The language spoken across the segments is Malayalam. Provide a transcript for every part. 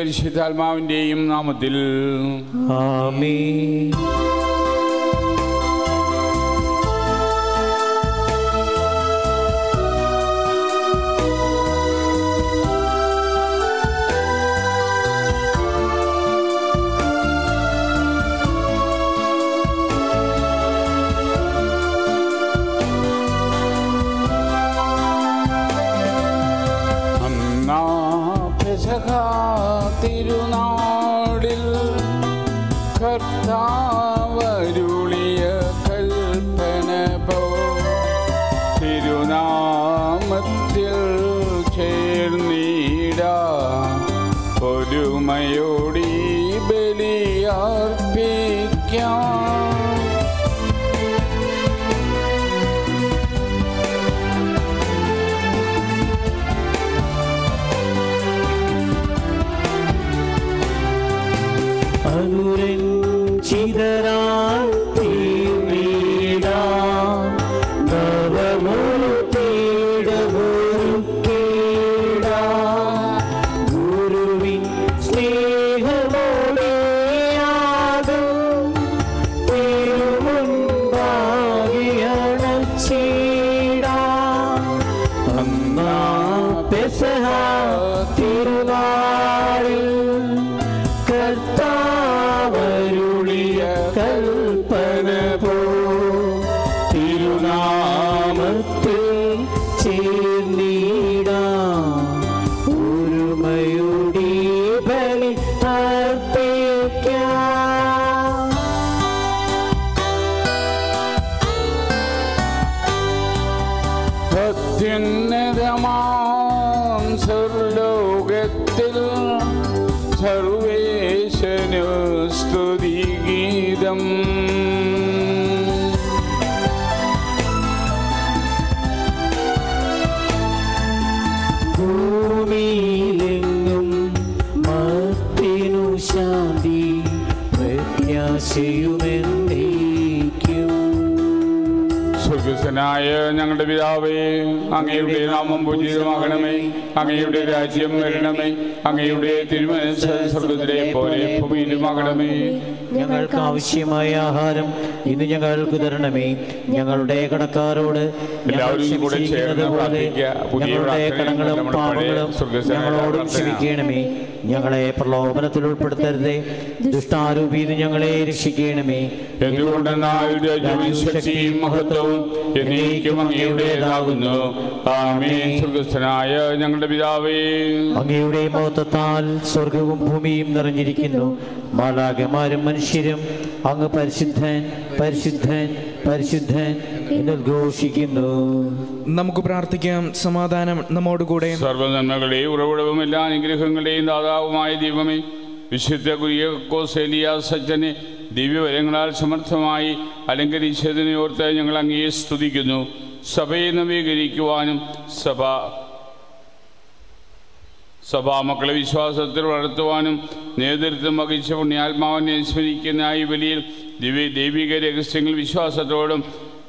പരിശുദ്ധാത്മാവിന്റെയും നാമത്തിൽ. ആമേൻ. ഞങ്ങളുടെ പിതാവേ അങ്ങയുടെ നാമം പൂജിതമാകണമേ അങ്ങയുടെ രാജ്യം വരണമേ. അങ്ങയുടെ തിരുമനസ് സ്വർഗത്തിലെ പോലെ ഭൂമിയിലുമാകണമേ. ഞങ്ങൾക്ക് ആവശ്യമായ ആഹാരം ഇന്ന് ഞങ്ങൾക്ക് തരണമേ. ഞങ്ങളുടെ കടക്കാരോട് പോലെ ഞങ്ങളുടെ കടങ്ങളും പാപങ്ങളും സ്വർഗസ്ഥനായ ഞങ്ങളോടും. ക്ഷമിക്കണമേ. ഞങ്ങളെ പ്രലോഭനത്തിൽ ഉൾപ്പെടുത്തരുതേ. ദുഷ്ടാരൂപി ഞങ്ങളെ രക്ഷിക്കണമേ. എന്തുകൊണ്ടെന്നാൽ രാജ്യവും ശക്തിയും മഹത്വവും എന്നേക്കും അങ്ങയുടേതാകുന്നു. ആമേൻ. സ്വർഗസ്ഥനായ ഞങ്ങളുടെ പിതാവേ. അങ്ങയുടെ മഹത്വത്താൽ സ്വർഗവും ഭൂമിയും നിറഞ്ഞിരിക്കുന്നു. മാലാകമാരും മനുഷ്യരും അങ്ങ് പരിശുദ്ധൻ പരിശുദ്ധൻ പരിശുദ്ധൻ ഘോഷിക്കുന്നു. നമുക്ക് പ്രാർത്ഥിക്കാം. സമാധാനം നമ്മോടുകൂടെ. സർവനന്മകളെയും ഉറവിടവും എല്ലാ അനുഗ്രഹങ്ങളുടെയും ദാതാവുമായ ദൈവമേ വിശുദ്ധ കുര്യക്കോസേലിയ സജ്ജനെ ദിവ്യവരങ്ങളാൽ സമർത്ഥമായി അലങ്കരിച്ചതിനെ ഓർത്ത് ഞങ്ങൾ അങ്ങേ സ്തുതിക്കുന്നു. സഭയെ നവീകരിക്കുവാനും സഭ സഭാമക്കളെ വിശ്വാസത്തിൽ വളർത്തുവാനും നേതൃത്വം വഹിച്ച പുണ്യാത്മാവിനെ അനുസ്മരിക്കുന്ന ഈ വലിയ ദിവ്യ ദൈവിക രഹസ്യങ്ങൾ വിശ്വാസത്തോടും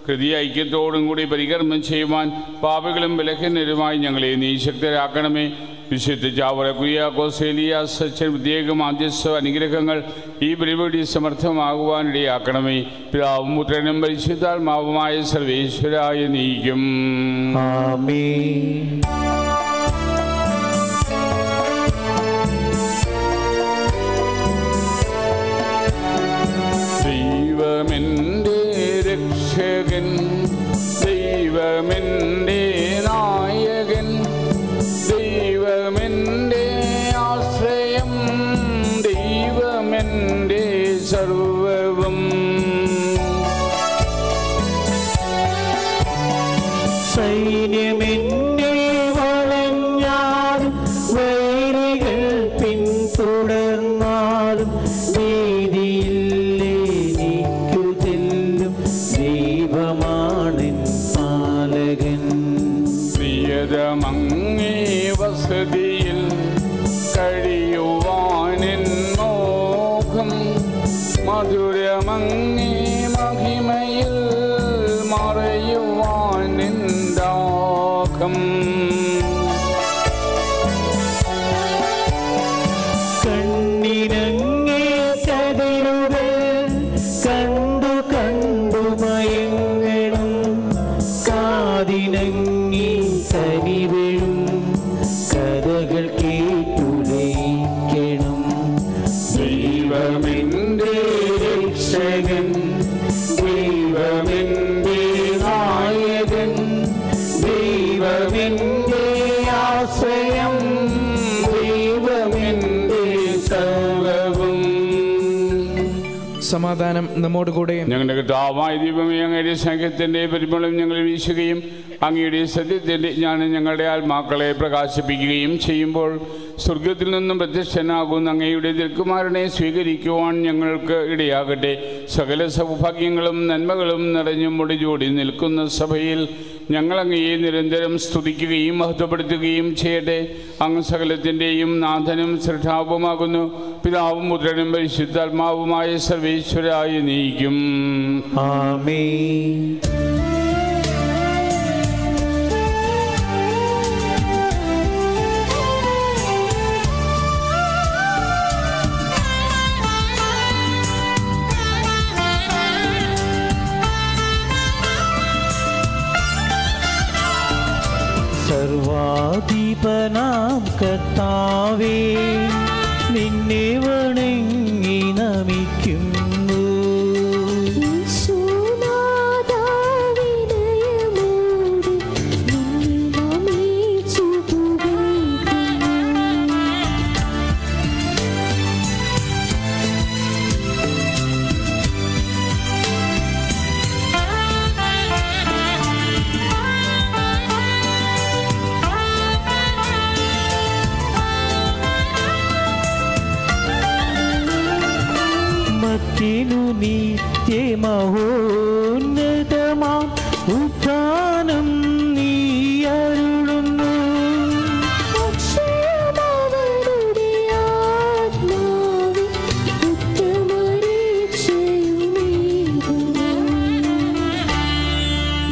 ഹൃദയ ഐക്യത്തോടും കൂടി പരികർമ്മം ചെയ്യുവാൻ പാപികളും വിലഹിനരുമായി ഞങ്ങളെ നീ ശക്തരാക്കണമേ. വിശുദ്ധ ചാവറ കുര്യാക്കോസേലിയ സച്ചൻ പ്രത്യേകം ആദ്യസ്വ അനുഗ്രഹങ്ങൾ ഈ പരിപാടി സമർത്ഥമാകുവാനിടയാക്കണമേ. പിതാവും പുത്രനും പരിശുദ്ധാത്മാവുമായ സർവേശ്വരായ നീക്കും. ദൈവമെന്റെ രക്ഷകൻ. നമ്മോടുകൂടെ ഞങ്ങളുടെ കർത്താവായ ദൈവമേ അങ്ങയുടെ സംഘത്തിന്റെ പരിമളം ഞങ്ങൾ വീശുകയും അങ്ങയുടെ സത്യത്തിന്റെ ജ്ഞാനം ഞങ്ങളുടെ ആത്മാക്കളെ പ്രകാശിപ്പിക്കുകയും ചെയ്യുമ്പോൾ സ്വർഗത്തിൽ നിന്നും പ്രത്യക്ഷനാകുന്ന അങ്ങയുടെ ദിൽക്കുമാരനെ സ്വീകരിക്കുവാൻ ഞങ്ങൾക്ക് ഇടയാകട്ടെ. സകല സൗഭാഗ്യങ്ങളും നന്മകളും നിറഞ്ഞു ജോടി നിൽക്കുന്ന സഭയിൽ ഞങ്ങൾ അങ്ങയെ നിരന്തരം സ്തുതിക്കുകയും മഹത്വപ്പെടുത്തുകയും ചെയ്യട്ടെ. അങ്ങ് സകലത്തിന്റെയും നാഥനും ശ്രദ്ധാവുമാകുന്നു പിതാവും മുദ്രനും പരിശുദ്ധാത്മാവുമായ സർവേശ്വരായി നീക്കും. ആമേ സർവാധിപനാം കർത്താവേ നിന്നെ വണങ്ങി നമിക്കുന്നു നിത്യമഹോന്നതമാം ഉത്ഥാനം നീ അരുളുന്നു.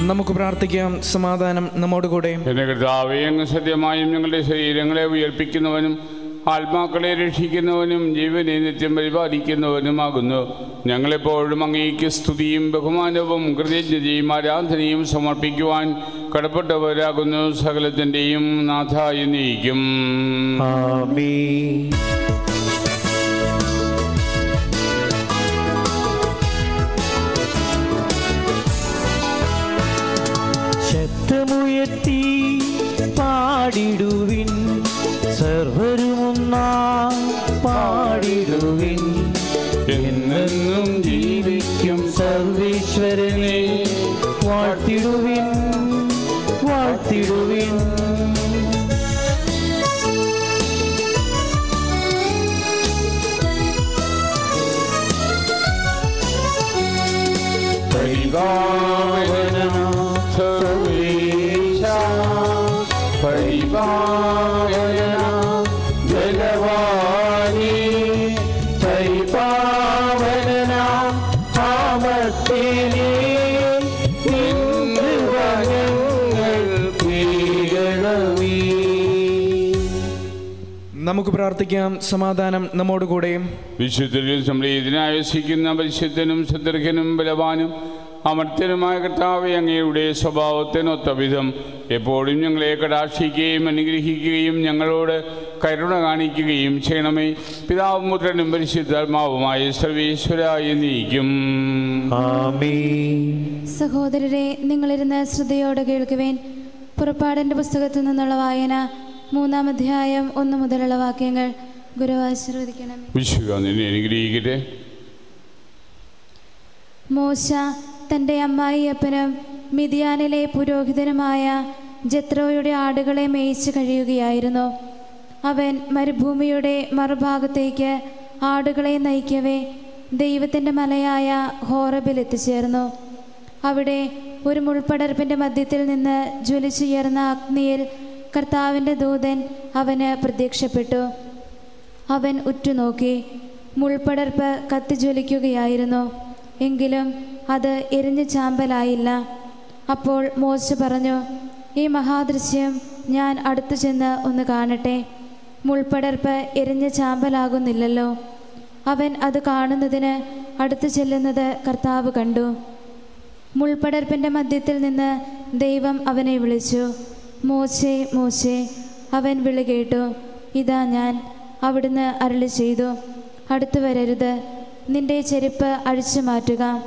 നമുക്ക് പ്രാർത്ഥിക്കാം. സമാധാനം നമ്മോടുകൂടെ. എന്റെ കർത്താവേ അങ്ങ് സത്യമായും ഞങ്ങളുടെ ശരീരങ്ങളെ ഉയർപ്പിക്കുന്നവനും ആത്മാക്കളെ രക്ഷിക്കുന്നവനും ജീവനെ നിത്യം പരിപാലിക്കുന്നവനുമാകുന്നു. ഞങ്ങളെപ്പോഴും അങ്ങേക്ക് സ്തുതിയും ബഹുമാനവും കൃതജ്ഞതയും ആരാധനയും സമർപ്പിക്കുവാൻ കടപ്പെട്ടവരാകുന്നു. സകലത്തിന്റെയും നാഥായി നീക്കും ശബ്ദമുയർത്തി പാടിടുവിൻ സർവരുമൊന്നാ പാടിടുവിൻ. എന്നെന്നും ജീവിക്കും സർവേശ്വരനെ പാട്ടിടുവിൻ നമുക്ക് പ്രാർത്ഥിക്കാം. സമാധാനം നമ്മോടുകൂടെ. വിശുദ്ധരിൽ സംപ്രീതനായോസിക്കുന്ന പരിശുദ്ധനും സദർഹനും ബലവാനും അമർത്യനുമായ കർത്താവ് അങ്ങയുടെ സ്വഭാവത്തിനൊത്ത വിധം എപ്പോഴും ഞങ്ങളെ കടാക്ഷിക്കുകയും അനുഗ്രഹിക്കുകയും ഞങ്ങളോട് കരുണ കാണിക്കുകയും ചെയ്യണമേ. പിതാവും പുത്രനും പരിശുദ്ധാത്മാവുമായ സർവേശ്വരായി നീക്കും സഹോദരരെ നിങ്ങളിരുന്ന് ശ്രദ്ധയോടെ കേൾക്കുവേൻ. പുറപ്പാടിന്റെ പുസ്തകത്തിൽ നിന്നുള്ള വായന മൂന്നാം അധ്യായം ഒന്ന് മുതലുള്ള വാക്യങ്ങൾ ഗുരു ആശീർവദിക്കണമേ വിശുക നിന്നെ അനുഗ്രഹിക്കട്ടെ. മോശ തന്റെ അമ്മായിയപ്പനും മിതിയാനിലെ പുരോഹിതനുമായ ജത്രോയുടെ ആടുകളെ മേയിച്ച് കഴിയുകയായിരുന്നു. അവൻ മരുഭൂമിയുടെ മറുഭാഗത്തേക്ക് ആടുകളെ നയിക്കവേ ദൈവത്തിന്റെ മലയായ ഹോറബിൽ എത്തിച്ചേർന്നു. അവിടെ ഒരു മുൾപ്പടർപ്പിന്റെ മധ്യത്തിൽ നിന്ന് ജ്വലിച്ചുയർന്ന അഗ്നിയിൽ കർത്താവിന്റെ ദൂതൻ അവന് പ്രത്യക്ഷപ്പെട്ടു. അവൻ ഉറ്റുനോക്കി മുൾപ്പടർപ്പ് കത്തിജ്വലിക്കുകയായിരുന്നു. എങ്കിലും അത് എരിഞ്ഞു ചാമ്പലായില്ല. അപ്പോൾ മോശ പറഞ്ഞു ഈ മഹാദൃശ്യം ഞാൻ അടുത്തു ചെന്ന് ഒന്ന് കാണട്ടെ. മുൾപ്പടർപ്പ് എരിഞ്ഞ് ചാമ്പലാകുന്നില്ലല്ലോ. അവൻ അത് കാണുന്നതിന് അടുത്തു ചെല്ലുന്നത് കർത്താവ് കണ്ടു. മുൾപ്പടർപ്പിന്റെ മധ്യത്തിൽ നിന്ന് ദൈവം അവനെ വിളിച്ചു. മോശേ മോശേ അവൻ വിളി കേട്ടു ഇതാ ഞാൻ അവിടുന്ന് അരളി ചെയ്തു അടുത്തു വരരുത് നിന്റെ ചെരുപ്പ് അഴിച്ചു മാറ്റുക.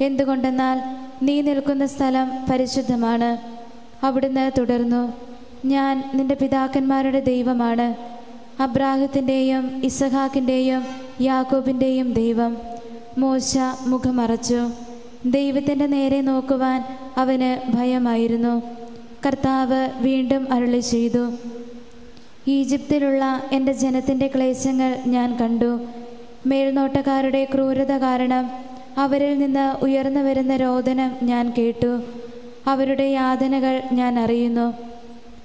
എന്തുകൊണ്ടെന്നാൽ നീ നിൽക്കുന്ന സ്ഥലം പരിശുദ്ധമാണ്. അവിടുന്ന് തുടർന്നു ഞാൻ നിന്റെ പിതാക്കന്മാരുടെ ദൈവമാണ് അബ്രാഹത്തിന്റെയും ഇസഹാക്കിന്റെയും യാക്കോബിന്റെയും ദൈവം. മോശ മുഖമറച്ചു ദൈവത്തിന്റെ നേരെ നോക്കുവാൻ അവന് ഭയമായിരുന്നു. കർത്താവ് വീണ്ടും അരുളി ചെയ്തു ഈജിപ്തിലുള്ള എന്റെ ജനത്തിന്റെ ക്ലേശങ്ങൾ ഞാൻ കണ്ടു. മേൽനോട്ടക്കാരുടെ ക്രൂരത കാരണം അവരിൽ നിന്ന് ഉയർന്നു വരുന്ന രോദനം ഞാൻ കേട്ടു. അവരുടെ യാതനകൾ ഞാൻ അറിയുന്നു.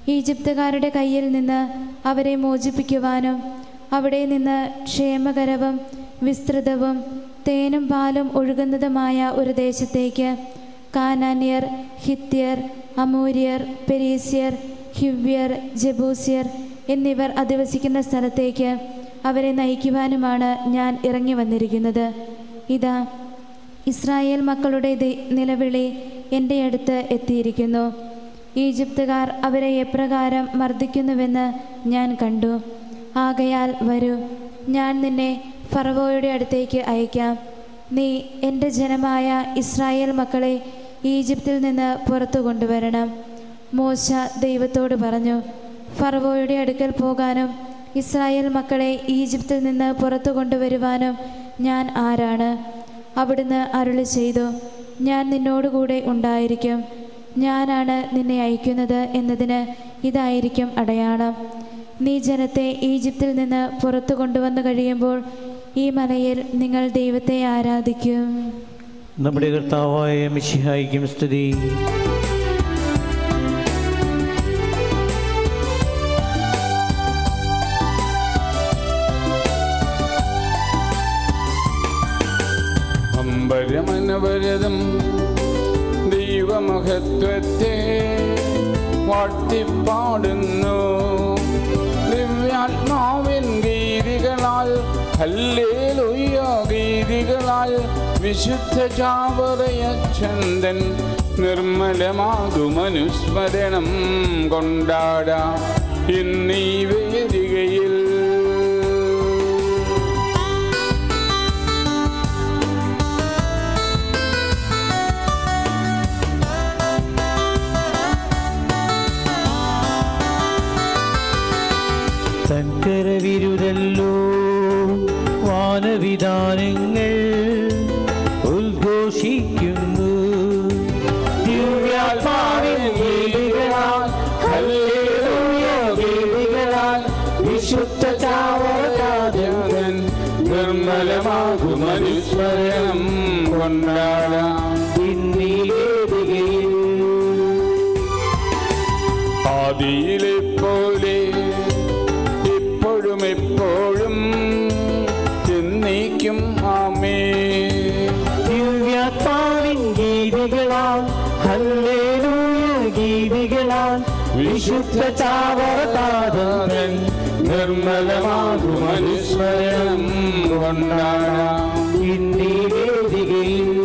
ഈജിപ്തുകാരുടെ കയ്യിൽ നിന്ന് അവരെ മോചിപ്പിക്കുവാനും അവിടെ നിന്ന് ക്ഷേമകരവും വിസ്തൃതവും തേനും പാലും ഒഴുകുന്നതുമായ ഒരു ദേശത്തേക്ക് കാനാന്യർ ഹിത്യർ അമൂര്യർ പെരീസ്യർ ഹിവ്യർ ജബൂസ്യർ എന്നിവർ അധിവസിക്കുന്ന സ്ഥലത്തേക്ക് അവരെ നയിക്കുവാനുമാണ് ഞാൻ ഇറങ്ങി വന്നിരിക്കുന്നത്. ഇതാ ഇസ്രായേൽ മക്കളുടെ നിലവിളി എന്റെ അടുത്ത് എത്തിയിരിക്കുന്നു. ഈജിപ്തുകാർ അവരെ എപ്രകാരം മർദ്ദിക്കുന്നുവെന്ന് ഞാൻ കണ്ടു. ആകയാൽ വരൂ ഞാൻ നിന്നെ ഫറവോയുടെ അടുത്തേക്ക് അയക്കാം. നീ എന്റെ ജനമായ ഇസ്രായേൽ മക്കളെ ഈജിപ്തിൽ നിന്ന് പുറത്തു കൊണ്ടുവരണം. മോശ ദൈവത്തോട് പറഞ്ഞു ഫറവോയുടെ അടുക്കൽ പോകാനും ഇസ്രായേൽ മക്കളെ ഈജിപ്തിൽ നിന്ന് പുറത്തു കൊണ്ടുവരുവാനും ഞാൻ ആരാണ്? അവിടുന്ന് അരുളി ചെയ്തു ഞാൻ നിന്നോടുകൂടെ ഉണ്ടായിരിക്കും. ഞാനാണ് നിന്നെ അയക്കുന്നത് എന്നതിന് ഇതായിരിക്കും അടയാളം. നീ ജനത്തെ ഈജിപ്തിൽ നിന്ന് പുറത്തു കൊണ്ടുവന്നു കഴിയുമ്പോൾ ഈ മലയിൽ നിങ്ങൾ ദൈവത്തെ ആരാധിക്കും. നമ്മുടെ കർത്താവായ മിശിഹായിക്കും സ്തുതി. അമ്പരമനവരതം ദൈവമഹത്വത്തെ വാഴ്ത്തിപ്പാടുന്നു. ദിവ്യാത്മാവിൻ ഗീതികളാൽ ഗീതികളാൽ വിശുദ്ധ ചാവറയച്ഛന്തൻ നിർമ്മലമാകുമനുസ്മരണം കൊണ്ടാടാം ഇന്നീ വേദികയിൽ. തങ്കരവിരുതല്ലോ വാനവിധാനങ്ങൾ ഉദ്ഘോഷിക്കുന്നു. വിശുദ്ധ കൊണ്ടാടാം ഇന്നീ വിശുദ്ധ ചാവറതാതൻ നിർമ്മലമാകുമനുസ്മരണം കൊണ്ടാണ് ഇന്നീ വേദികയിൽ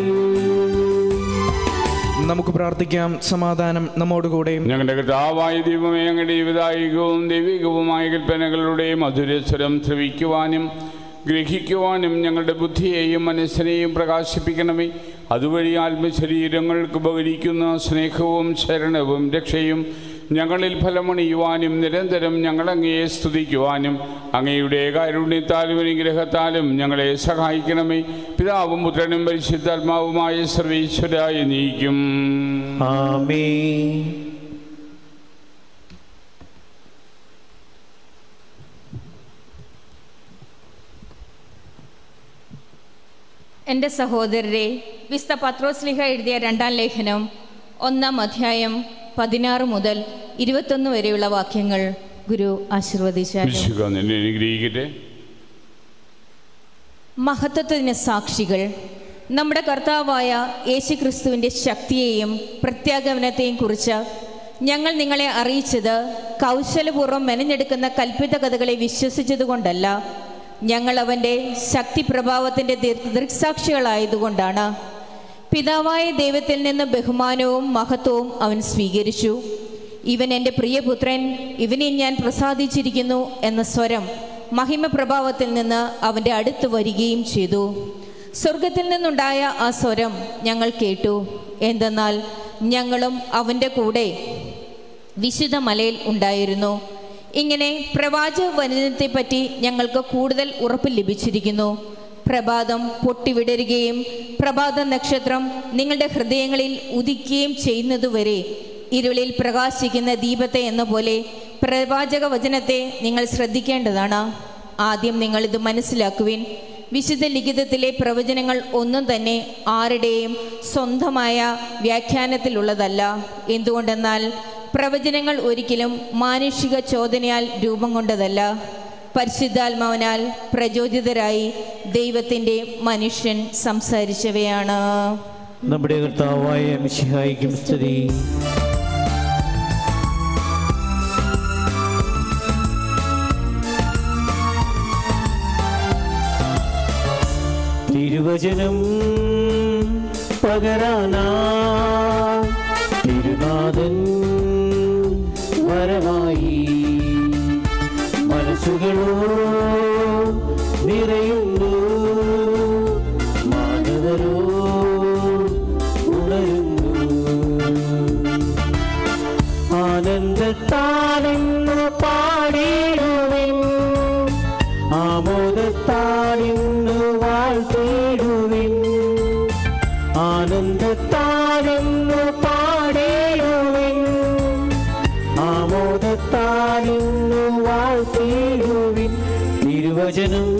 നമുക്ക് പ്രാർത്ഥിക്കാം. സമാധാനം നമ്മോടുകൂടെ. ഞങ്ങളുടെ കർത്താവായ ദൈവമേ ഞങ്ങളുടെ ജീവിതായികവും ദൈവികവുമായ കൽപ്പനകളുടെ മധുരസ്വരം ശ്രവിക്കുവാനും ഗ്രഹിക്കുവാനും ഞങ്ങളുടെ ബുദ്ധിയെയും മനസ്സിനെയും പ്രകാശിപ്പിക്കണമേ. അതുവഴി ആത്മശരീരങ്ങൾക്ക് ഉപകരിക്കുന്ന സ്നേഹവും ശരണവും രക്ഷയും ഞങ്ങളിൽ ഫലമണിയുവാനും നിരന്തരം ഞങ്ങളങ്ങയെ സ്തുതിക്കുവാനും അങ്ങയുടെ കാരുണ്യത്താലും അനുഗ്രഹത്താലും ഞങ്ങളെ സഹായിക്കണമേ. പിതാവും പുത്രനും പരിശുദ്ധാത്മാവുമായ സർവീശ്വരായി നീക്കും. എന്റെ സഹോദരരെ വിസ്ത പത്രോസ്ലിഹ എഴുതിയ രണ്ടാം ലേഖനം ഒന്നാം അധ്യായം പതിനാറ് മുതൽ ഇരുപത്തൊന്ന് വരെയുള്ള വാക്യങ്ങൾ ഗുരു ആശീർവദിച്ചാലും. വിശുഖ മഹത്വത്തിന് സാക്ഷികൾ നമ്മുടെ കർത്താവായ യേശു ക്രിസ്തുവിന്റെ ശക്തിയെയും പ്രത്യാഗമനത്തെയും കുറിച്ച് ഞങ്ങൾ നിങ്ങളെ അറിയിച്ചത് കൗശലപൂർവം മെനഞ്ഞെടുക്കുന്ന കൽപ്പിത കഥകളെ വിശ്വസിച്ചതുകൊണ്ടല്ല. ഞങ്ങൾ അവന്റെ ശക്തി പ്രഭാവത്തിന്റെ ദൃക്സാക്ഷികളായതുകൊണ്ടാണ് പിതാവായ ദൈവത്തിൽ നിന്ന് ബഹുമാനവും മഹത്വവും അവൻ സ്വീകരിച്ചു. ഇവൻ എന്റെ പ്രിയപുത്രൻ ഇവനെ ഞാൻ പ്രസാദിച്ചിരിക്കുന്നു എന്ന സ്വരം മഹിമ പ്രഭാവത്തിൽ നിന്ന് അവന്റെ അടുത്ത് വരികയും ചെയ്തു. സ്വർഗത്തിൽ നിന്നുണ്ടായ ആ സ്വരം ഞങ്ങൾ കേട്ടു. എന്തെന്നാൽ ഞങ്ങളും അവന്റെ കൂടെ വിശുദ്ധ മലയിൽ ഉണ്ടായിരുന്നു. ഇങ്ങനെ പ്രവാചക വചനത്തെപ്പറ്റി ഞങ്ങൾക്ക് കൂടുതൽ ഉറപ്പ് ലഭിച്ചിരിക്കുന്നു. പ്രഭാതം പൊട്ടിവിടരുകയും പ്രഭാത നക്ഷത്രം നിങ്ങളുടെ ഹൃദയങ്ങളിൽ ഉദിക്കുകയും ചെയ്യുന്നതുവരെ ഇരുളിൽ പ്രകാശിക്കുന്ന ദീപത്തെ എന്ന പോലെ പ്രവാചക വചനത്തെ നിങ്ങൾ ശ്രദ്ധിക്കേണ്ടതാണ്. ആദ്യം നിങ്ങൾ ഇത് മനസ്സിലാക്കുവിൻ. വിശുദ്ധ ലിഖിതത്തിലെ പ്രവചനങ്ങൾ ഒന്നും തന്നെ ആരുടെയും സ്വന്തമായ വ്യാഖ്യാനത്തിലുള്ളതല്ല. എന്തുകൊണ്ടെന്നാൽ പ്രവചനങ്ങൾ ഒരിക്കലും മാനുഷിക ചോദനയാൽ രൂപം കൊണ്ടതല്ല. പരിശുദ്ധാത്മാവിനാൽ പ്രചോദിതരായി ദൈവത്തിന്റെ മനുഷ്യൻ സംസാരിച്ചവയാണ്. നമ്മുടെ കർത്താവായ മിശിഹായിക്കും സ്തുതി. തിരുവചനം പകരാനാ together. തിരുവചനം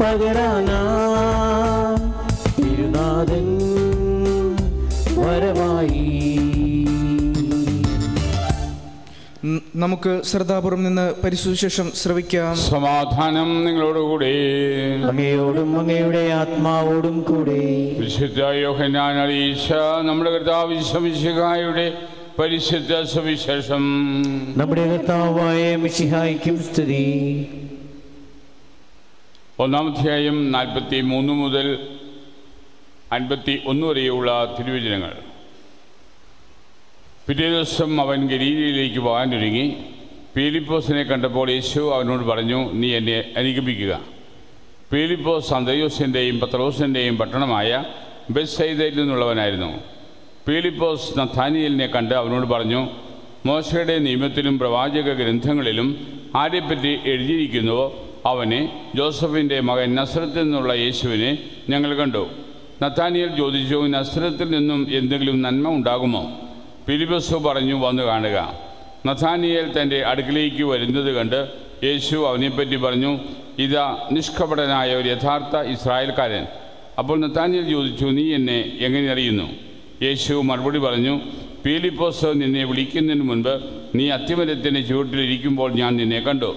പകരാനാ. തിരുനാഥൻ വരമായി നമുക്ക് ശ്രദ്ധാപുരം നിന്ന് പരിശുശേഷം ശ്രവിക്കാം. സമാധാനം നിങ്ങളോടുകൂടി. അങ്ങയോടും അങ്ങയുടെ ആത്മാവോടും കൂടെ. വിശുദ്ധ യോഹനാൻ അറിയിച്ച നമ്മുടെ കർത്താവ് ശമിശിഹായുടെ പരിശുദ്ധ സുവിശേഷം. നമ്മുടെ കർത്താവായ മിശിഹായിക്കും സ്തുതി. ഒന്നാമധ്യായം നാൽപ്പത്തി മൂന്ന് മുതൽ അൻപത്തി ഒന്ന് വരെയുള്ള തിരുവചനങ്ങൾ. പിറ്റേ ദിവസം അവൻ ഗലീലയിലേക്ക് പോകാനൊരുങ്ങി പീലിപ്പോസിനെ കണ്ടപ്പോൾ യേശു അവനോട് പറഞ്ഞു നീ എന്നെ അനുഗമിക്കുക. പീലിപ്പോസ് അന്തയോസിന്റെയും പത്രോസിന്റെയും പട്ടണമായ ബെസ്സൈദയിൽ നിന്നുള്ളവനായിരുന്നു. പീലിപ്പോസ് നഥാനിയലിനെ കണ്ട് അവനോട് പറഞ്ഞു മോശയുടെ നിയമത്തിലും പ്രവാചക ഗ്രന്ഥങ്ങളിലും ആരെപ്പറ്റി എഴുതിയിരിക്കുന്നുവോ അവനെ ജോസഫിന്റെ മകൻ നസ്രത്തിൽ നിന്നുള്ള യേശുവിനെ ഞങ്ങൾ കണ്ടു. നത്താനിയൽ ചോദിച്ചു നസ്രത്തിൽ നിന്നും എന്തെങ്കിലും നന്മ ഉണ്ടാകുമോ? ഫിലിപ്പസ് പറഞ്ഞു വന്നു കാണുക. നഥാനിയൽ തന്റെ അടുക്കിലേക്ക് വരുന്നത് കണ്ട് യേശു അവനെപ്പറ്റി പറഞ്ഞു ഇതാ നിഷ്കപടനായ ഒരു യഥാർത്ഥ ഇസ്രായേൽക്കാരൻ. അപ്പോൾ നത്താനിയൽ ചോദിച്ചു നീ എന്നെ എങ്ങനെ അറിയുന്നു? യേശു മറുപടി പറഞ്ഞു പീലിപ്പോസ് നിന്നെ വിളിക്കുന്നതിന് മുൻപ് നീ അത്തിമരത്തിന്റെ ചുവട്ടിലിരിക്കുമ്പോൾ ഞാൻ നിന്നെ കണ്ടു.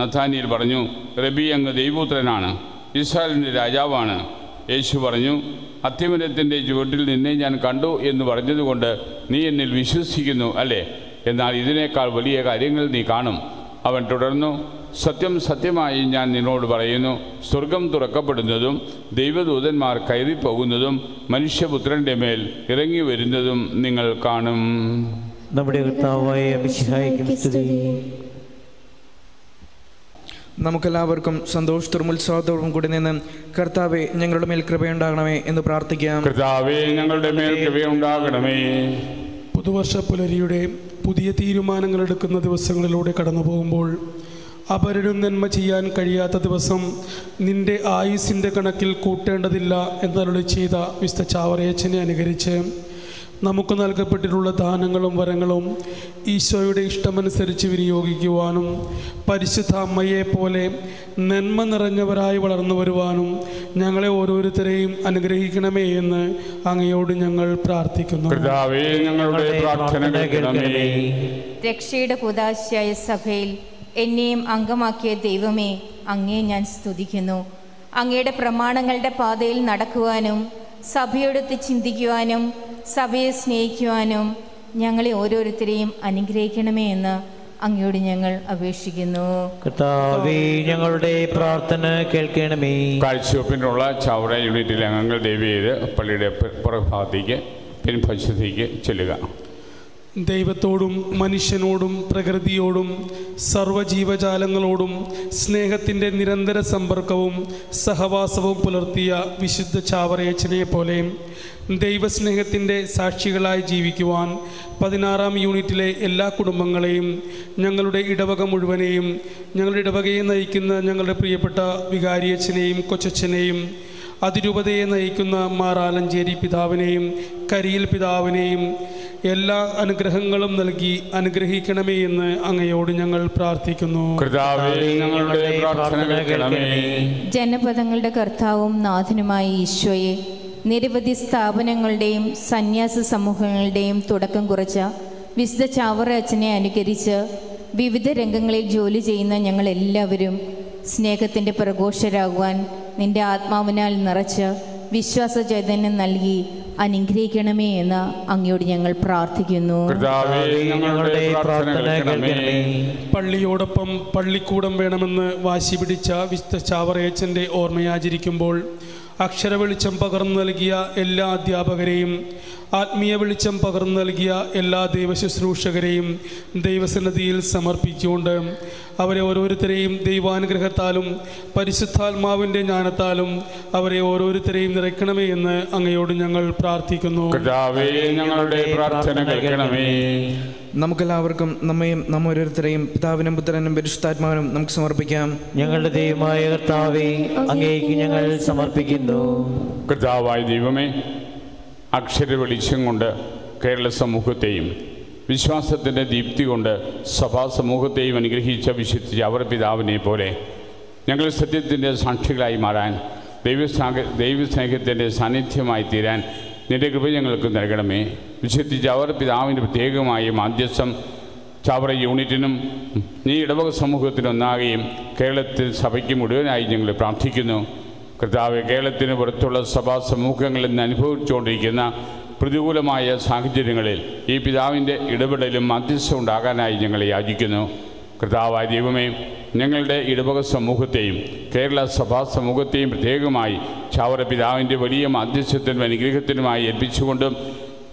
നഥാനിയേൽ പറഞ്ഞു റബി അങ്ങ് ദൈവപുത്രനാണ് ഇസ്രായേലിന്റെ രാജാവാണ്. യേശു പറഞ്ഞു അത്യമനത്തിന്റെ ചുവട്ടിൽ നിന്നെ ഞാൻ കണ്ടു എന്ന് പറഞ്ഞതുകൊണ്ട് നീ എന്നിൽ വിശ്വസിക്കുന്നു അല്ലേ? എന്നാൽ ഇതിനേക്കാൾ വലിയ കാര്യങ്ങൾ നീ കാണും. അവൻ തുടർന്നു സത്യം സത്യമായി ഞാൻ നിന്നോട് പറയുന്നു സ്വർഗം തുറക്കപ്പെടുന്നതും ദൈവദൂതന്മാർ കയറിപ്പോകുന്നതും മനുഷ്യപുത്രന്റെ മേൽ ഇറങ്ങി വരുന്നതും നിങ്ങൾ കാണും. നമ്മുടെ നമുക്കെല്ലാവർക്കും സന്തോഷത്തോടും ഉത്സാഹത്തോടും കൂടി നിന്ന് കർത്താവെ ഞങ്ങളുടെ മേൽ കൃപയുണ്ടാകണമേ എന്ന് പ്രാർത്ഥിക്കാം. കർത്താവേ ഞങ്ങളുടെ മേൽ കൃപയുണ്ടാകണമേ. പുതുവർഷ പുലരിയുടെ പുതിയ തീരുമാനങ്ങൾ എടുക്കുന്ന ദിവസങ്ങളിലൂടെ കടന്നു പോകുമ്പോൾ അപരനും നന്മ ചെയ്യാൻ കഴിയാത്ത ദിവസം നിന്റെ ആയുസിന്റെ കണക്കിൽ കൂട്ടേണ്ടതില്ല എന്നരുളി ചെയ്ത വിസ്ത ചാവറയച്ചനെ അനുകരിച്ച് നമുക്ക് നൽകപ്പെട്ടിട്ടുള്ള ദാനങ്ങളും വരങ്ങളും ഈശോയുടെ ഇഷ്ടമനുസരിച്ച് വിനിയോഗിക്കുവാനും പരിശുദ്ധ അമ്മയെ പോലെ നന്മ നിറഞ്ഞവരായി വളർന്നു വരുവാനും ഞങ്ങളെ ഓരോരുത്തരെയും അനുഗ്രഹിക്കണമേ എന്ന് അങ്ങയോട് ഞങ്ങൾ പ്രാർത്ഥിക്കുന്നു. കർത്താവേ ഞങ്ങളുടെ പ്രാർത്ഥന കേൾക്കണമേ. രക്ഷയുടെ കുതാശയായ സഭയിൽ എന്നെയും അംഗമാക്കിയ ദൈവമേ അങ്ങേ ഞാൻ സ്തുതിക്കുന്നു. അങ്ങയുടെ പ്രമാണങ്ങളുടെ പാതയിൽ നടക്കുവാനും സഭയോടൊത്ത് ചിന്തിക്കുവാനും സഭയെ സ്നേഹിക്കുവാനും ഞങ്ങളെ ഓരോരുത്തരെയും അനുഗ്രഹിക്കണമേ എന്ന് അങ്ങയോട് ഞങ്ങൾ അപേക്ഷിക്കുന്നു. കർത്താവേ ഞങ്ങളുടെ പ്രാർത്ഥന കേൾക്കണമേ. കാഴ്ചവെപ്പിനുള്ള ചവറ യൂണിറ്റിലെ അംഗങ്ങൾ ദേവിയെ പള്ളിയുടെ പുറഭാഗത്തേക്ക് പിൻവശത്തേക്ക് ചെല്ലുക. ദൈവത്തോടും മനുഷ്യനോടും പ്രകൃതിയോടും സർവജീവജാലങ്ങളോടും സ്നേഹത്തിന്റെ നിരന്തര സമ്പർക്കവും സഹവാസവും പുലർത്തിയ വിശുദ്ധ ചാവറയച്ചനെ പോലെ ദൈവസ്നേഹത്തിന്റെ സാക്ഷികളായി ജീവിക്കുവാൻ പതിനാറാം യൂണിറ്റിലെ എല്ലാ കുടുംബങ്ങളെയും ഞങ്ങളുടെ ഇടവക മുഴുവനെയും ഞങ്ങളുടെ ഇടവകയെ നയിക്കുന്ന ഞങ്ങളുടെ പ്രിയപ്പെട്ട വികാരിയച്ഛനെയും കൊച്ചച്ഛനെയും അതിരൂപതയെ നയിക്കുന്ന മാറാലഞ്ചേരി പിതാവിനെയും കരിയിൽ പിതാവിനെയും എല്ലാ അനുഗ്രഹങ്ങളും നൽകി അനുഗ്രഹിക്കണമേ എന്ന് അങ്ങയോട് ഞങ്ങൾ പ്രാർത്ഥിക്കുന്നു. ഞങ്ങളുടെ ജനപദങ്ങളുടെ കർത്താവും നാഥനുമായ ഈശോയെ നിരവധി സ്ഥാപനങ്ങളുടെയും സന്യാസ സമൂഹങ്ങളുടെയും തുടക്കം കുറിച്ച വിശുദ്ധ ചാവറ അച്ഛനെ അനുകരിച്ച് വിവിധ രംഗങ്ങളിൽ ജോലി ചെയ്യുന്ന ഞങ്ങൾ എല്ലാവരും സ്നേഹത്തിന്റെ പ്രഘോഷരാകുവാൻ നിന്റെ ആത്മാവിനാൽ നിറച്ച് വിശ്വാസ ചൈതന്യം നൽകി അനുഗ്രഹിക്കണമേ എന്ന് അങ്ങയോട് ഞങ്ങൾ പ്രാർത്ഥിക്കുന്നു. കർത്താവേ ഞങ്ങളുടെ പ്രാർത്ഥന കേൾക്കണമേ. പള്ളിയോടൊപ്പം പള്ളിക്കൂടം വേണമെന്ന് വാശി പിടിച്ച വിശുദ്ധ ചാവറയച്ചന്റെ ഓർമ്മയാചരിക്കുമ്പോൾ അക്ഷര വെളിച്ചം പകർന്നു നൽകിയ എല്ലാ അധ്യാപകരെയും ആത്മീയ വെളിച്ചം പകർന്നു നൽകിയ എല്ലാ ദൈവശുശ്രൂഷകരെയും ദൈവസന്നിധിയിൽ സമർപ്പിച്ചുകൊണ്ട് അവരെ ഓരോരുത്തരെയും ദൈവാനുഗ്രഹത്താലും പരിശുദ്ധാത്മാവിന്റെ ജ്ഞാനത്താലും അവരെ ഓരോരുത്തരെയും നിറയ്ക്കണമേ എന്ന് അങ്ങയോട് ഞങ്ങൾ പ്രാർത്ഥിക്കുന്നു. കർത്താവേ ഞങ്ങളുടെ പ്രാർത്ഥന കേൾക്കണമേ. നമുക്കെല്ലാവർക്കും നമ്മയും നമ്മ ഓരോരുത്തരെയും പിതാവിനും പുത്രനും പരിശുദ്ധാത്മാവിനും നമുക്ക് സമർപ്പിക്കാം. ഞങ്ങളുടെ ദൈവമായ കർത്താവേ അങ്ങേക്ക് ഞങ്ങൾ സമർപ്പിക്കുന്നു. കർത്താവായ ദൈവമേ അക്ഷര വെളിച്ചം കൊണ്ട് കേരള സമൂഹത്തെയും വിശ്വാസത്തിന്റെ ദീപ്തി കൊണ്ട് സഭാ സമൂഹത്തെയും അനുഗ്രഹിച്ച വിശ്വസിച്ച അവർ പിതാവിനെ പോലെ ഞങ്ങൾ സത്യത്തിന്റെ സാക്ഷികളായി മാറാൻ ദൈവസ്നേഹ ദൈവസ്നേഹത്തിന്റെ സാന്നിധ്യമായി തീരാൻ നിന്റെ കൃപ ഞങ്ങൾക്ക് നൽകണമേ. വിശ്വസിച്ച അവർ പിതാവിന്റെ പ്രത്യേകമായ മാധ്യസ്ഥം ചാവറ യൂണിറ്റിനും നീ ഇടവക സമൂഹത്തിനൊന്നാകുകയും കേരളത്തിൽ സഭയ്ക്ക് മുഴുവനായി ഞങ്ങൾ പ്രാർത്ഥിക്കുന്നു. കർത്താവ് കേരളത്തിന് പുറത്തുള്ള സഭാ സമൂഹങ്ങളിൽ നിന്ന് അനുഭവിച്ചുകൊണ്ടിരിക്കുന്ന പ്രതികൂലമായ സാഹചര്യങ്ങളിൽ ഈ പിതാവിന്റെ ഇടപെടലും മധ്യസ്ഥം ഉണ്ടാകാനായി ഞങ്ങൾ യാചിക്കുന്നു. കർത്താവായ ദൈവമേ ഞങ്ങളുടെ ഇടവക സമൂഹത്തെയും കേരള സഭാ സമൂഹത്തെയും പ്രത്യേകമായി ചാവറ പിതാവിന്റെ വലിയ മധ്യസ്ഥത്തിനും അനുഗ്രഹത്തിനുമായി ഏൽപ്പിച്ചുകൊണ്ടും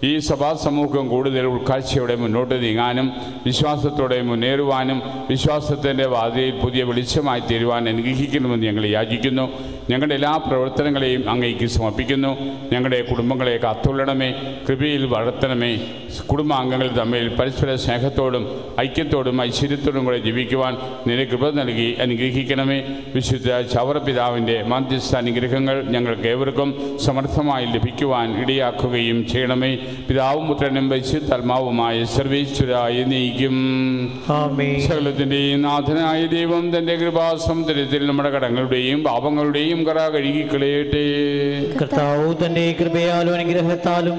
ഈ സഭാ സമൂഹം കൂടുതൽ ഉൾക്കാഴ്ചയോടെ മുന്നോട്ട് നീങ്ങാനും വിശ്വാസത്തോടെ മുന്നേറുവാനും വിശ്വാസത്തിന്റെ വാതിയിൽ പുതിയ വെളിച്ചമായി തീരുവാൻ അനുഗ്രഹിക്കണമെന്ന് ഞങ്ങൾ യാചിക്കുന്നു. ഞങ്ങളുടെ എല്ലാ പ്രവർത്തനങ്ങളെയും അങ്ങേക്ക് സമർപ്പിക്കുന്നു. ഞങ്ങളുടെ കുടുംബങ്ങളെ കാത്തുള്ളണമേ കൃപയിൽ വളർത്തണമേ. കുടുംബാംഗങ്ങൾ തമ്മിൽ പരസ്പര സ്നേഹത്തോടും ഐക്യത്തോടും ഐശ്വര്യത്തോടും കൂടെ ജീവിക്കുവാൻ നിന്റെ കൃപ നൽകി അനുഗ്രഹിക്കണമേ. വിശുദ്ധ ചവറപിതാവിന്റെ മധ്യസ്ഥ അനുഗ്രഹങ്ങൾ ഞങ്ങൾക്ക് ഏവർക്കും സമർത്ഥമായി ലഭിക്കുവാൻ ഇടയാക്കുകയും ചെയ്യണമേ. പിതാവും പുത്രനും പരിശുദ്ധാത്മാവുമായ സർവേശ്വരായി നീക്കും സകലത്തിന്റെയും നാഥനായ ദൈവം തന്റെ കൃപാസമുദ്രത്തിൽ നമ്മുടെ കടങ്ങളുടെയും പാപങ്ങളുടെയും കറ കഴുകിക്കളയട്ടെ കർത്താവ് തന്റെ കൃപയാലും അനുഗ്രഹത്താലും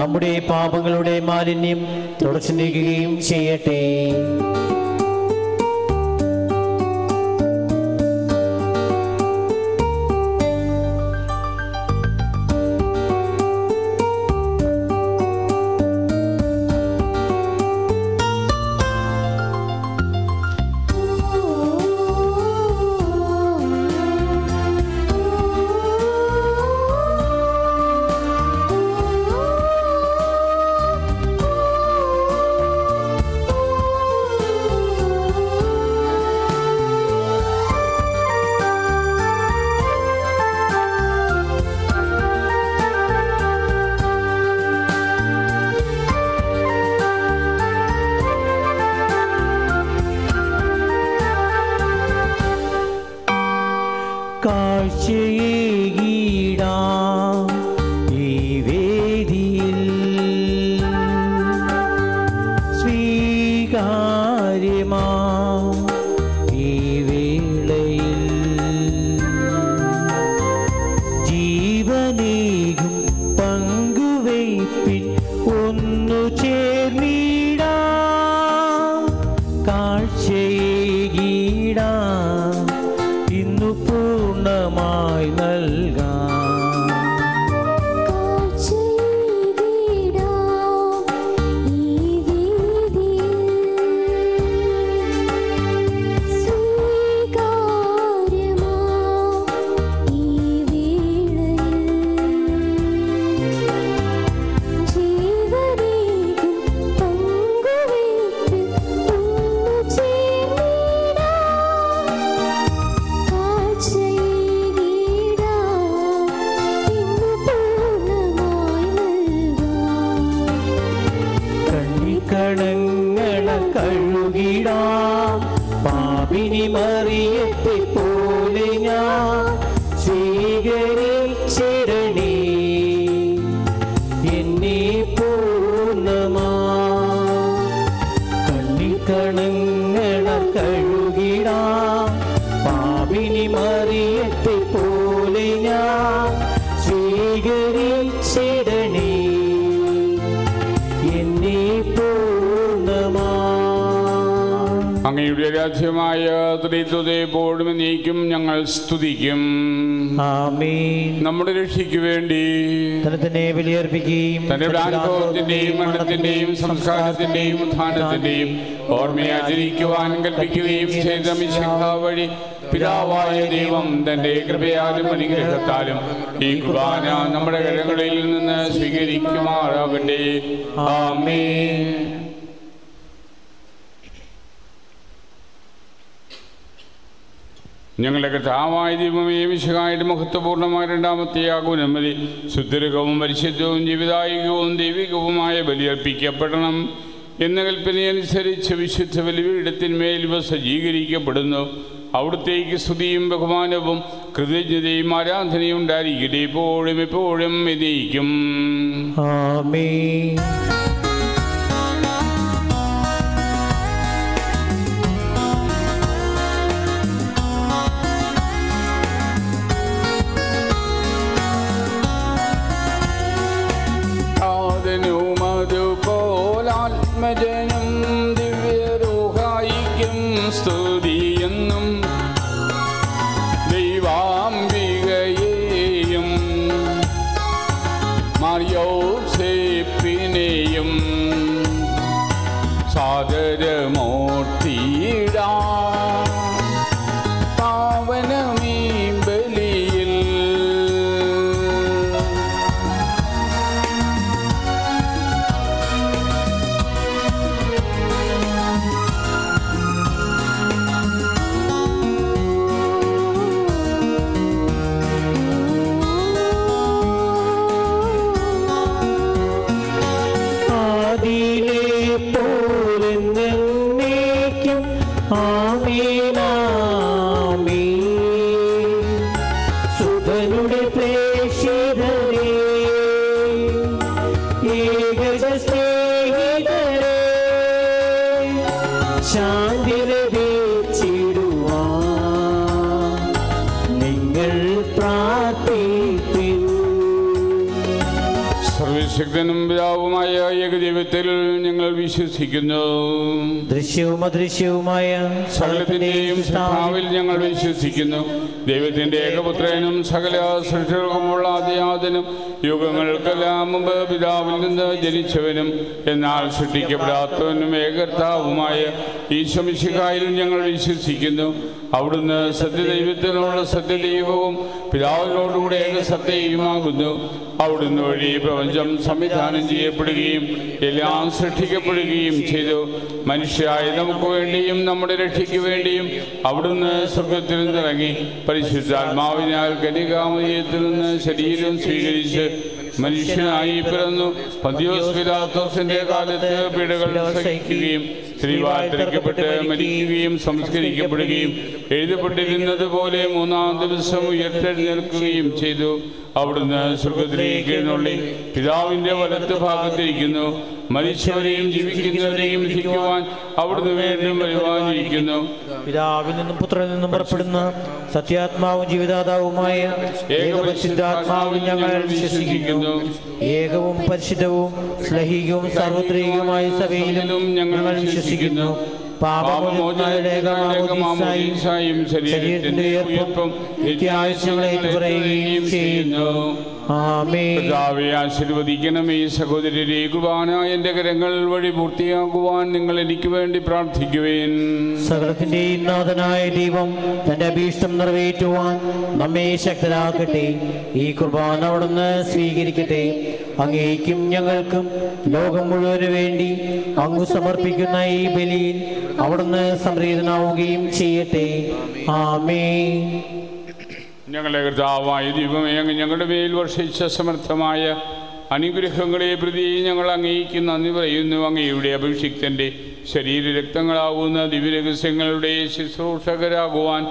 നമ്മുടെ പാപങ്ങളുടെ മാലിന്യം തുടച്ചു നീക്കുകയും ചെയ്യട്ടെ. സ്തുതിക്കും. ആമീൻ. നമ്മുടെ രക്ഷയ്ക്ക് വേണ്ടി തന്നെ ബലിയർപ്പിക്കുകയും തന്റെ അനുഭവത്തിന്റെയും മരണത്തിന്റെയും സംസ്കാരത്തിന്റെയും ഉത്ഥാനത്തിന്റെയും ഓർമ്മയാചരിക്കുവാൻ കൽപ്പിക്കുകയും ചെയ്ത മിശിഹ വഴി പിതാവായ ദൈവം തന്റെ കൃപയാലും അനുഗ്രഹത്താലും ഈ കുർബാന നമ്മുടെ കരങ്ങളിൽ നിന്ന് സ്വീകരിക്കുമാറാകട്ടെ. ആമേൻ. ഞങ്ങളുടെ കഥാവായ ദൈവമേ വിശകായിട്ട് മഹത്വപൂർണമായ രണ്ടാമത്തെ നമ്മതി ശുദ്ധരകവും പരിശുദ്ധവും ജീവിതായികവും ദൈവികവുമായ ബലിയർപ്പിക്കപ്പെടണം. എന്ന കൽപ്പനയനുസരിച്ച് വിശുദ്ധ ബലിപീഠത്തിന്മേൽ ഇവ സജ്ജീകരിക്കപ്പെടുന്നു. അവിടുത്തേക്ക് സ്തുതിയും ബഹുമാനവും കൃതജ്ഞതയും ആരാധനയും ഉണ്ടായിരിക്കട്ടെ. ഇപ്പോഴും എപ്പോഴും എന്നേക്കും. ആമീൻ. പിതാവുമായ ഏകദൈവത്തിൽ ഞങ്ങൾ വിശ്വസിക്കുന്നു. ദൃശ്യവും അദൃശ്യവുമായ സകലത്തിന്റെയും സൃഷ്ടാവിൽ ഞങ്ങൾ വിശ്വസിക്കുന്നു. ദൈവത്തിന്റെ ഏകപുത്രനും സകല സൃഷ്ടികൾക്കുമുള്ള ആദ്യാതനും യുഗങ്ങൾക്കെല്ലാം മുമ്പ് പിതാവിൽ നിന്ന് ജനിച്ചവനും എന്നാൽ സൃഷ്ടിക്കപ്പെടാത്തവനും ഏകർത്താവുമായ ഈശ്വമിശിഖായിലും ഞങ്ങൾ വിശ്വസിക്കുന്നു. അവിടുന്ന് സത്യദൈവത്തിനുള്ള സത്യദൈവവും പിതാവിനോടുകൂടെ ഏക സത്യയുമാകുന്നു അവിടുന്ന് വഴി പ്രപഞ്ചം സംവിധാനം ചെയ്യപ്പെടുകയും എല്ലാം സൃഷ്ടിക്കപ്പെടുകയും ചെയ്തു. മനുഷ്യരായ നമുക്ക് വേണ്ടിയും നമ്മുടെ രക്ഷയ്ക്ക് വേണ്ടിയും അവിടുന്ന് സ്വർഗത്തിൽ നിന്നിറങ്ങി. പരിശുദ്ധാത്മാവിനാൽ കനികാമയത്തിൽ നിന്ന് ശരീരം സ്വീകരിച്ച് മനുഷ്യനായി പിറന്നു. പതിയോസ് പിലാത്തോസിന്റെ കാലത്ത് പീഡകൾ സഹിക്കുകയും സ്ത്രീവാർത്തരിക്കപ്പെട്ട് മരിക്കുകയും സംസ്കരിക്കപ്പെടുകയും എഴുതപ്പെട്ടിരുന്നത് പോലെ മൂന്നാം ദിവസം ഉയർത്തെഴുന്നേൽക്കുകയും ചെയ്തു. അവിടുന്ന് സ്വർഗത്തിലേക്ക് എഴുന്നള്ളി. പിതാവിന്റെ വലത്ത് ഭാഗത്തിരിക്കുന്നു മരിച്ചവരെയും ജീവിക്കുന്നവരെയും വിധിക്കുവാൻ അവിടുന്ന് വീണ്ടും വരുവാനിരിക്കുന്നു. പിതാവിൽ നിന്നും പുത്രനിൽ നിന്നും പുറപ്പെടുന്ന സത്യാത്മാവും ജീവിതാതാവുമായ ഏകപരിശുദ്ധാത്മാവിൽ ഞങ്ങൾ വിശ്വസിക്കുന്നു. ഏകവും പരിശുദ്ധവും സ്ലഹികവും സാർവത്രികവുമായ സഭയിലും ഞങ്ങൾ വിശ്വസിക്കുന്നു. പാപമോചനയുടെ ശരീരത്തിന്റെ ഏർപ്പം നിത്യാവശ്യങ്ങളെ പറയുകയും ചെയ്യുന്നു. പിതാവെ ആശീർവദിക്കണമേ സഹോദരരെ. കുർബാന എന്റെ കരങ്ങൾ വഴി പൂർത്തിയാകുവാൻ നിങ്ങൾ എനിക്ക് വേണ്ടി പ്രാർത്ഥിക്കുവേൻ. സകലത്തിന്റെയും നാഥനായ ദൈവം തന്റെ അഭീഷ്ടം നിറവേറ്റുവാൻ നമ്മെ ശക്തരാക്കട്ടെ. ഈ കുർബാന അവിടുന്ന് സ്വീകരിക്കട്ടെ. അങ്ങേക്കും ഞങ്ങൾക്കും ലോകം മുഴുവൻ വേണ്ടി അങ്ങ് സമർപ്പിക്കുന്ന ഈ ബലിയിൽ അവിടുന്ന് സംപ്രീതനാവുകയും ചെയ്യട്ടെ. ആമേ ഞങ്ങളുടെ കർത്താവായ ദൈവമേ അങ്ങ് ഞങ്ങളുടെ മേൽ വർഷിച്ച സമർത്ഥമായ അനുഗ്രഹങ്ങളെ പ്രതി ഞങ്ങൾ അങ്ങേക്ക് നന്ദി പറയുന്നു. അങ്ങയുടെ അഭിഷിക്തന്റെ ശരീരരക്തങ്ങളാവുന്ന ദിവ്യരഹസ്യങ്ങളുടെ ശുശ്രൂഷകരാകുവാൻ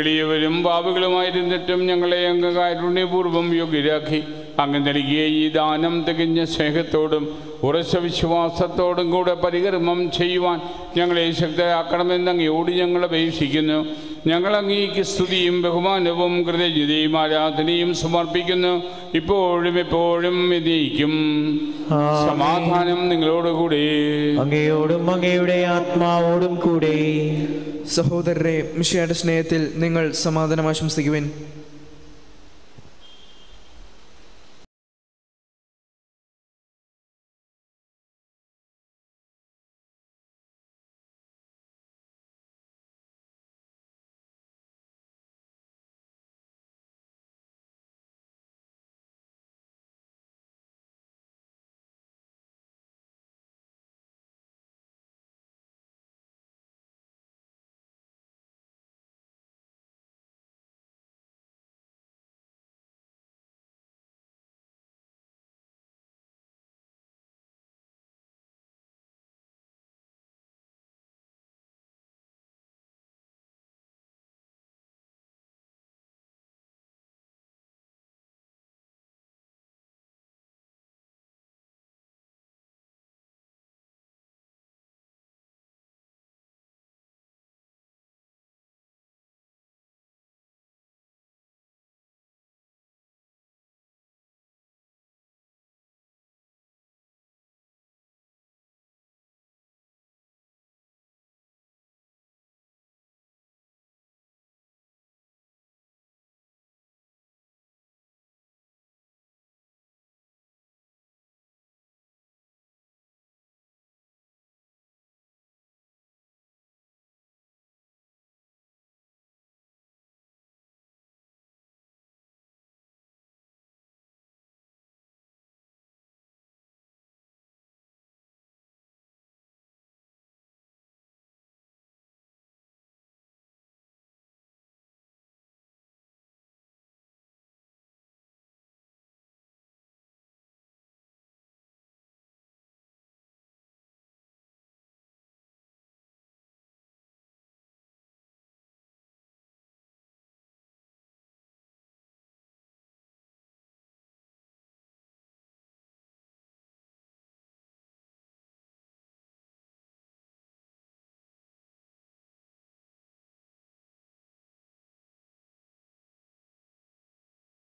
എളിയവരും പാപികളുമായിരുന്നിട്ടും ഞങ്ങളെ അങ്ങ് കാരുണ്യപൂർവം യോഗ്യരാക്കി അങ്ങ് നൽകിയ ഈ ദാനം തികഞ്ഞ സ്നേഹത്തോടും ഉറച്ച വിശ്വാസത്തോടും കൂടെ പരികർമ്മം ചെയ്യുവാൻ ഞങ്ങളെ ശക്തരാക്കണമെന്ന് അങ്ങയോട് ഞങ്ങൾ അപേക്ഷിക്കുന്നു. ഞങ്ങൾ അങ്ങേക്ക് സ്തുതിയും ബഹുമാനവും കൃതജ്ഞതയും ആരാധനയും സമർപ്പിക്കുന്നു. ഇപ്പോഴും എപ്പോഴും വിജയിക്കും സമാധാനം നിങ്ങളോടുകൂടെ. അങ്ങയോടും അങ്ങയുടെ ആത്മാവോടും കൂടെ. സഹോദരരെ മിഷയുടെ സ്നേഹത്തിൽ നിങ്ങൾ സമാധാനം ആശംസിക്കുവിൻ.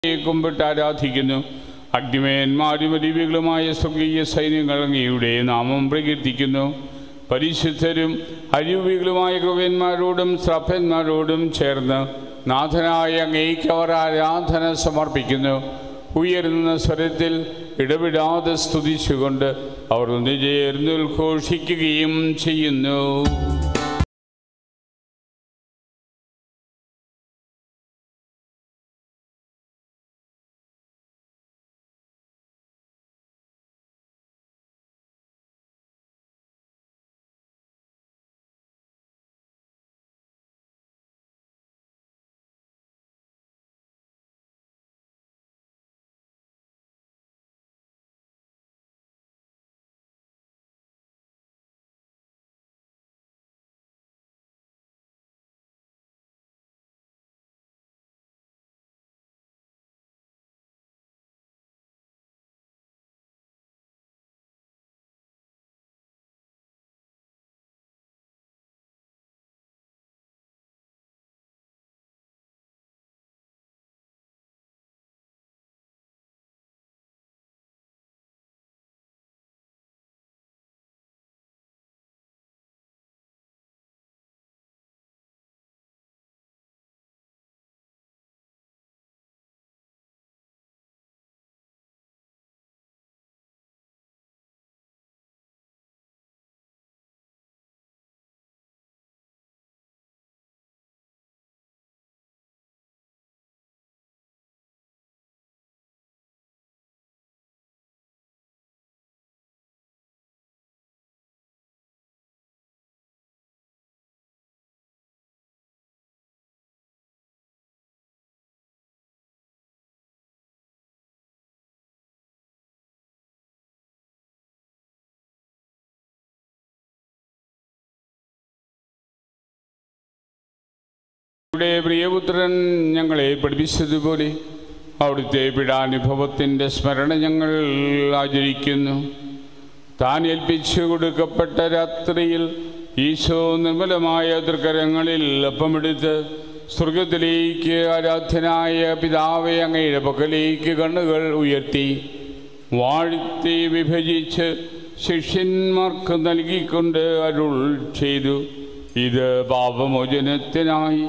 കുമ്പിട്ട് ആരാധിക്കുന്നു. അഗ്നിമേന്മാരും അരിവികളുമായ സ്വർഗീയ സൈന്യങ്ങൾ അങ്ങയുടെ നാമം പ്രകീർത്തിക്കുന്നു. പരിശുദ്ധരും അരൂപികളുമായ കൃപന്മാരോടും ശ്രഭന്മാരോടും ചേർന്ന് നാഥനായ അങ്ങേക്ക് ആരാധന സമർപ്പിക്കുന്നു. ഉയരുന്ന സ്വരത്തിൽ ഇടപെടാതെ സ്തുതിച്ചുകൊണ്ട് അവർ ഒന്ന് ചേർന്ന് ചെയ്യുന്നു. ഞങ്ങളുടെ പ്രിയപുത്രൻ ഞങ്ങളെ പഠിപ്പിച്ചതുപോലെ അവിടുത്തെ പിടാനുഭവത്തിന്റെ സ്മരണ ഞങ്ങൾ ആചരിക്കുന്നു. താൻ ഏൽപ്പിച്ചു കൊടുക്കപ്പെട്ട രാത്രിയിൽ ഈശോ നിർമ്മലമായ തൃക്കരങ്ങളിൽ അപ്പമെടുത്ത് സ്വർഗത്തിലേക്ക് ആരാധ്യനായ പിതാവെ അങ്ങയുടെ പക്കലേക്ക് കണ്ണുകൾ ഉയർത്തി വാഴ്ത്തി വിഭജിച്ച് ശിഷ്യന്മാർക്ക് നൽകിക്കൊണ്ട് അരുൾ ചെയ്തു. ഇത് പാപമോചനത്തിനായി